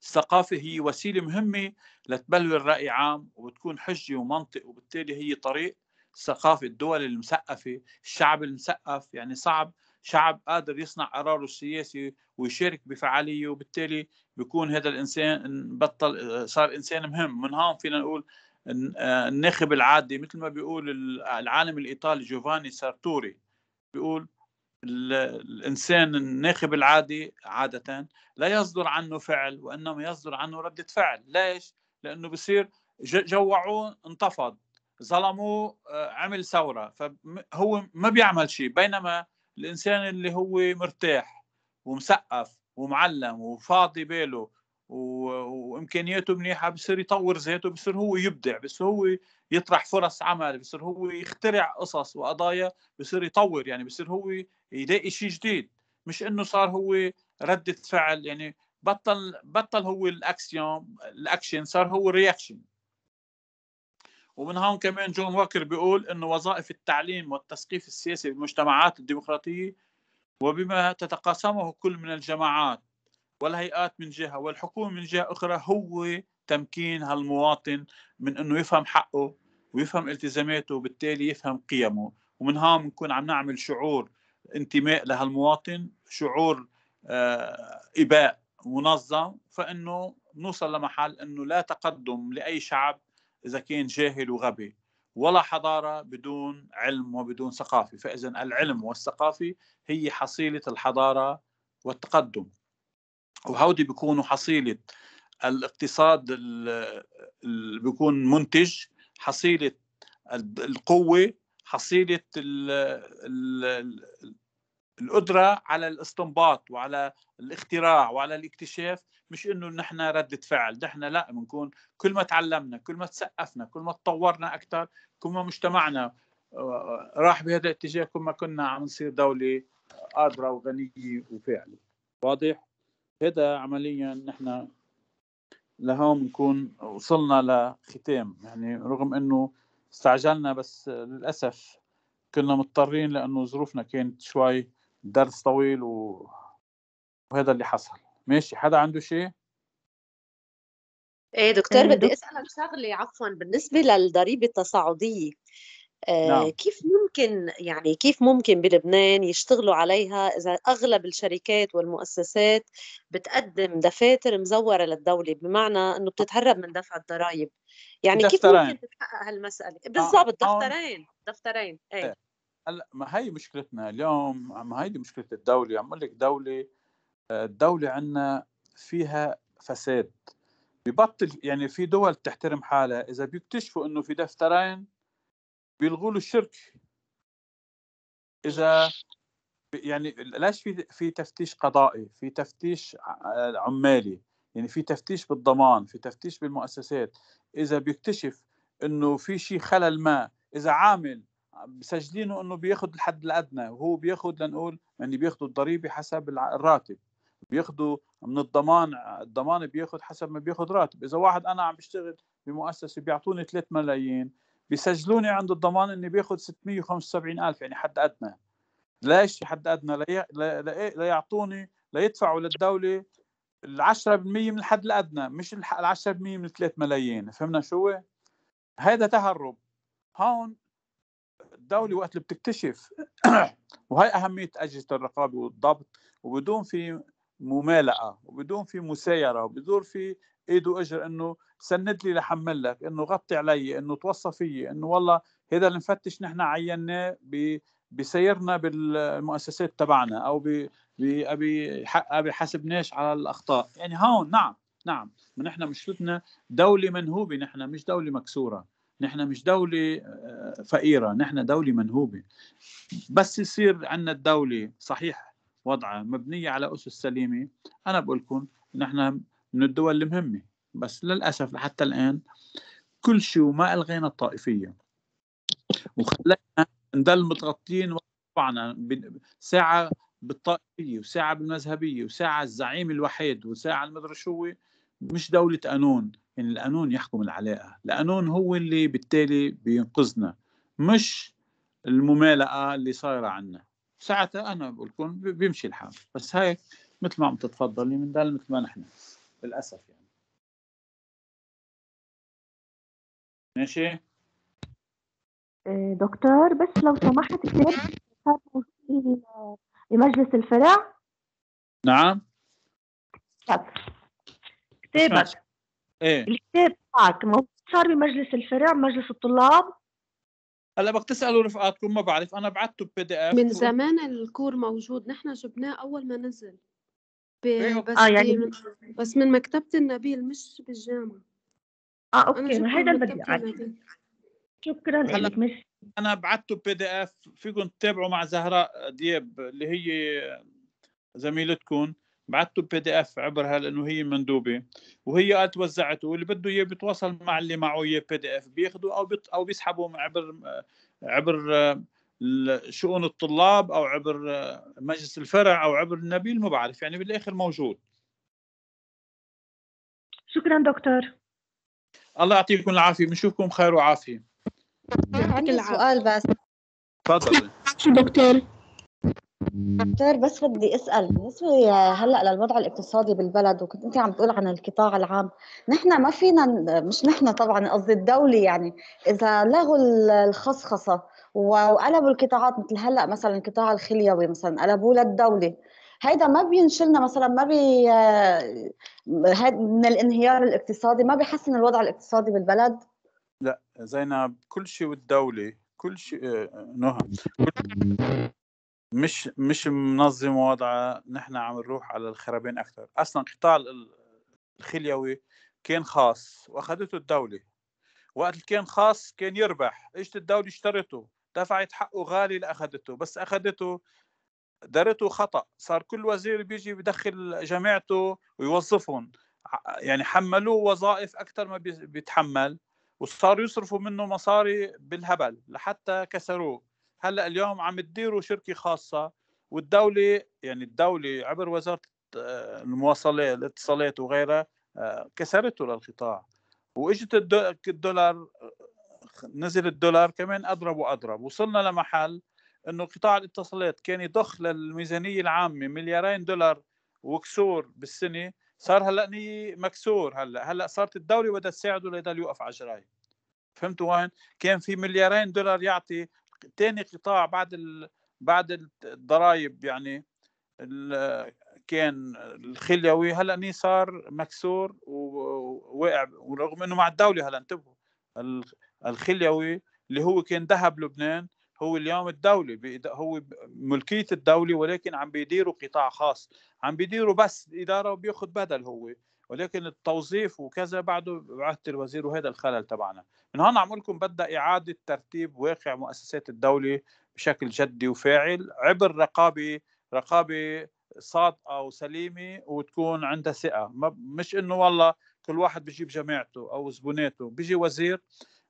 الثقافة هي وسيلة مهمة لتبلور رأي عام وبتكون حجة ومنطق وبالتالي هي طريق ثقافة الدول المثقفة الشعب المثقف يعني صعب شعب قادر يصنع قراره السياسي ويشارك بفعالية وبالتالي بيكون هذا الإنسان بطل صار إنسان مهم. من هون فينا نقول الناخب العادي مثل ما بيقول العالم الإيطالي جوفاني سارتوري بيقول الإنسان الناخب العادي عادة لا يصدر عنه فعل وإنما يصدر عنه ردة فعل. ليش؟ لأنه بصير جوعوه انتفض ظلموه عمل ثورة. فهو ما بيعمل شيء. بينما الإنسان اللي هو مرتاح ومسقف ومعلم وفاضي باله وإمكانياته منيحة بصير يطور ذاته بصير هو يبدع بصير هو يطرح فرص عمل بصير هو يخترع قصص وقضايا بصير يطور يعني بصير هو يلاقي شيء جديد. مش إنه صار هو ردة فعل يعني بطل بطل هو ال action ال action صار هو ال reaction ومن هون كمان جون واكر بيقول إنه وظائف التعليم والتثقيف السياسي بالمجتمعات الديمقراطية وبما تتقاسمه كل من الجماعات والهيئات من جهة والحكومة من جهة أخرى هو تمكين هالمواطن من إنه يفهم حقه ويفهم التزاماته وبالتالي يفهم قيمه. ومن هون بنكون عم نعمل شعور انتماء لهالمواطن شعور آه إباء منظم فإنه نوصل لمحل إنه لا تقدم لأي شعب إذا كان جاهل وغبي. ولا حضارة بدون علم وبدون ثقافة. فاذا العلم والثقافة هي حصيلة الحضارة والتقدم. وهودي بيكونوا حصيلة الاقتصاد اللي بيكون منتج حصيلة القوة حصيلة القدرة على الاستنباط وعلى الاختراع وعلى الاكتشاف مش إنه نحن ردة فعل. نحن لا بنكون كل ما تعلمنا كل ما تثقفنا كل ما تطورنا أكثر كل ما مجتمعنا راح بهذا الاتجاه كل ما كنا عم نصير دولة قادرة وغنية وفاعلة. واضح؟ هذا عمليا نحن لهون بنكون وصلنا لختام. يعني رغم إنه استعجلنا بس للأسف كنا مضطرين لأنه ظروفنا كانت شوي درس طويل و... وهذا اللي حصل. ماشي حدا عنده شيء؟ إيه دكتور بدي أسألك شغلة عفوا بالنسبة للضريبة التصاعدية. آه، نعم. كيف ممكن يعني كيف ممكن بلبنان يشتغلوا عليها إذا أغلب الشركات والمؤسسات بتقدم دفاتر مزورة للدولة؟ بمعنى إنه بتتهرب من دفع الضرائب. يعني كيف دفترين. ممكن تتحقق هالمسألة؟ آه، بالضبط هون دفترين دفترين إيه. إيه. هلأ ما هي مشكلتنا اليوم؟ ما هيدي مشكلة الدولة. عم أقول لك دولة آه، الدولة عندنا فيها فساد. ببطل يعني في دول تحترم حالها. إذا بيكتشفوا إنه في دفترين بيلغوا له الشركة إذا يعني ليش في في تفتيش قضائي؟ في تفتيش ع- عمالي. يعني في تفتيش بالضمان في تفتيش بالمؤسسات. إذا بيكتشف إنه في شيء خلل ما إذا عامل مسجلينه إنه بياخذ الحد الأدنى وهو بياخذ لنقول يعني بياخذوا الضريبة حسب الراتب بياخذوا من الضمان الضمان بياخذ حسب ما بياخذ راتب إذا واحد أنا عم بشتغل بمؤسسة بيعطوني 3 ملايين بيسجلوني عند الضمان إني بياخذ 675 ألف يعني حد أدنى ليش حد أدنى. لا لا ليدفعوا للدولة ال 10% من الحد الأدنى مش ال 10% من 3 ملايين فهمنا شو؟ هذا تهرب هون الدولة وقت اللي بتكتشف. وهي أهمية أجهزة الرقابة والضبط وبدون في ممالئه وبدون في مسايره وبدون في إيد وإجر إنه سند لي لحمل لك إنه غطي علي إنه توصى فيي إنه والله هذا المفتش نحن عيناه ب بيسيرنا بالمؤسسات تبعنا أو ب بحاسبناش على الأخطاء. يعني هون نعم نعم نحن مشكلتنا دولة منهوبة نحن مش دولة مكسورة. نحن مش دولة آه، فقيرة نحن دولة منهوبة. بس يصير عندنا الدولة صحيح وضعها مبنية على أسس سليمة. أنا بقول لكم نحن من الدول المهمة. بس للأسف لحتى الآن كل شيء وما ألغينا الطائفية. وخلينا نضل متغطين طبعا ساعة بالطائفية وساعة بالمذهبية وساعة الزعيم الوحيد وساعة المدري شو مش دولة قانون. يعني القانون يحكم العلاقة. القانون هو اللي بالتالي بينقذنا مش الممالئه اللي صايرة عنا. ساعتها أنا بقول لكم بيمشي الحال. بس هاي مثل ما عم تتفضلي من ده مثل ما نحن للأسف يعني. ماشي؟ إيه، دكتور بس لو سمحت كتاب بمجلس الفرع. نعم. كتابك إيه. الكتاب تبعك موجود صار بمجلس الفرع مجلس الطلاب. هلا بدك تسألوا رفقاتكم ما بعرف أنا بعته PDF من زمان ال cours موجود نحن جبناه أول ما نزل. ب... أيوة. بس آه، يعني- ب... بس من مكتبة النبيل مش بالجامعة. آه okay ما من اللي بدي شكرا لك مش أنا بعته PDF فيكم تتابعوا مع زهراء دياب اللي هي زميلتكم بعته PDF عبرها لأنه هي مندوبة وهي قالت وزعته واللي بده إياه بيتواصل مع اللي معه إياه PDF بياخذوا أو بيط أو بيسحبوا عبر عبر شؤون الطلاب أو عبر مجلس الفرع أو عبر النبيل ما بعرف يعني بالآخر موجود. شكرا دكتور. الله يعطيكم العافية بنشوفكم خير وعافية. عندي. سؤال بس. تفضلي. شو دكتور؟ دكتور بس بدي أسأل بالنسبة هلأ للوضع الاقتصادي بالبلد وكنت أنت عم تقول عن القطاع العام نحن ما فينا مش نحن طبعا قصدي الدولة يعني إذا لغوا الخصخصة وقلبوا القطاعات مثل هلأ مثلا القطاع الخليوي مثلا قلبوه للدولة هيدا ما بينشلنا مثلا ما بي من الانهيار الاقتصادي ما بيحسن الوضع الاقتصادي بالبلد؟ لا زينب كل شيء والدولة كل شيء آه، نهى. كل- مش مش منظم وضعها نحن عم نروح على الخرابين أكثر أصلا قطاع ال- الخليوي كان خاص وأخذته الدولة. وقت اللي كان خاص كان يربح. إجت الدولة اشترته دفعت حقه غالي لأخذته. بس أخذته دارته خطأ. صار كل وزير بيجي بدخل جماعته ويوظفهم. يعني حملوه وظائف أكثر ما بي- بيتحمل. وصاروا يصرفوا منه مصاري بالهبل لحتى كسروه. هلأ اليوم عم تديروا شركة خاصة والدولة يعني الدولة عبر وزارة آه، المواصلات الاتصالات وغيرها آه، كسرته للقطاع. وإجت الدو- الدولار آه، نزل الدولار كمان أضرب وأضرب. وصلنا لمحل إنه قطاع الاتصالات كان يضخ للميزانية العامة مليارين دولار وكسور بالسنة. صار هلأ مكسور هلأ. هلأ صارت الدولة بدها تساعده ليضل يوقف على جراي فهمتوا وين؟ كان في مليارين دولار يعطي ثاني قطاع بعد ال... بعد الضرائب يعني كان الخليوي هلا صار مكسور ووقع ورغم إنه مع الدولة هلا انتبهوا الخليوي اللي هو كان ذهب لبنان هو اليوم الدولي هو ملكية الدولة ولكن عم بيديروا قطاع خاص عم بيديروا بس إدارة وبياخذ بدل هو. ولكن التوظيف وكذا بعده بعهد الوزير وهذا الخلل تبعنا. من هون عم لكم بدها إعادة ترتيب واقع مؤسسات الدولة بشكل جدي وفاعل عبر رقابة رقابة صادقه وسليمه وتكون عندها ثقة. مش إنه والله كل واحد بيجيب جماعته أو زبوناته. بيجي وزير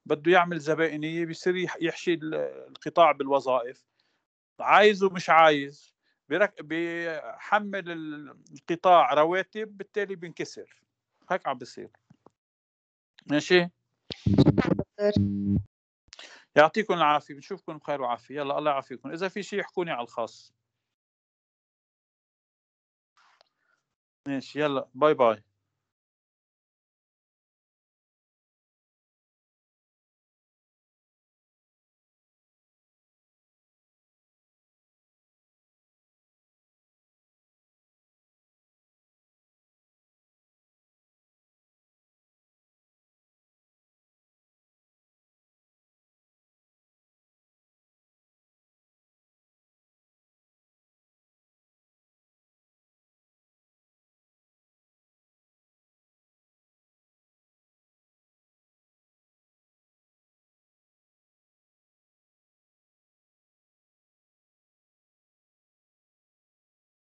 بده يعمل زبائنية بيصير يحشي القطاع بالوظائف. عايز ومش عايز. بيحمل القطاع رواتب بالتالي بينكسر. هيك عم بيصير. ماشي؟ يعطيكم العافية. بنشوفكم بخير وعافية. يلا الله يعافيكم. إذا في شيء احكوني على الخاص. ماشي يلا. باي باي.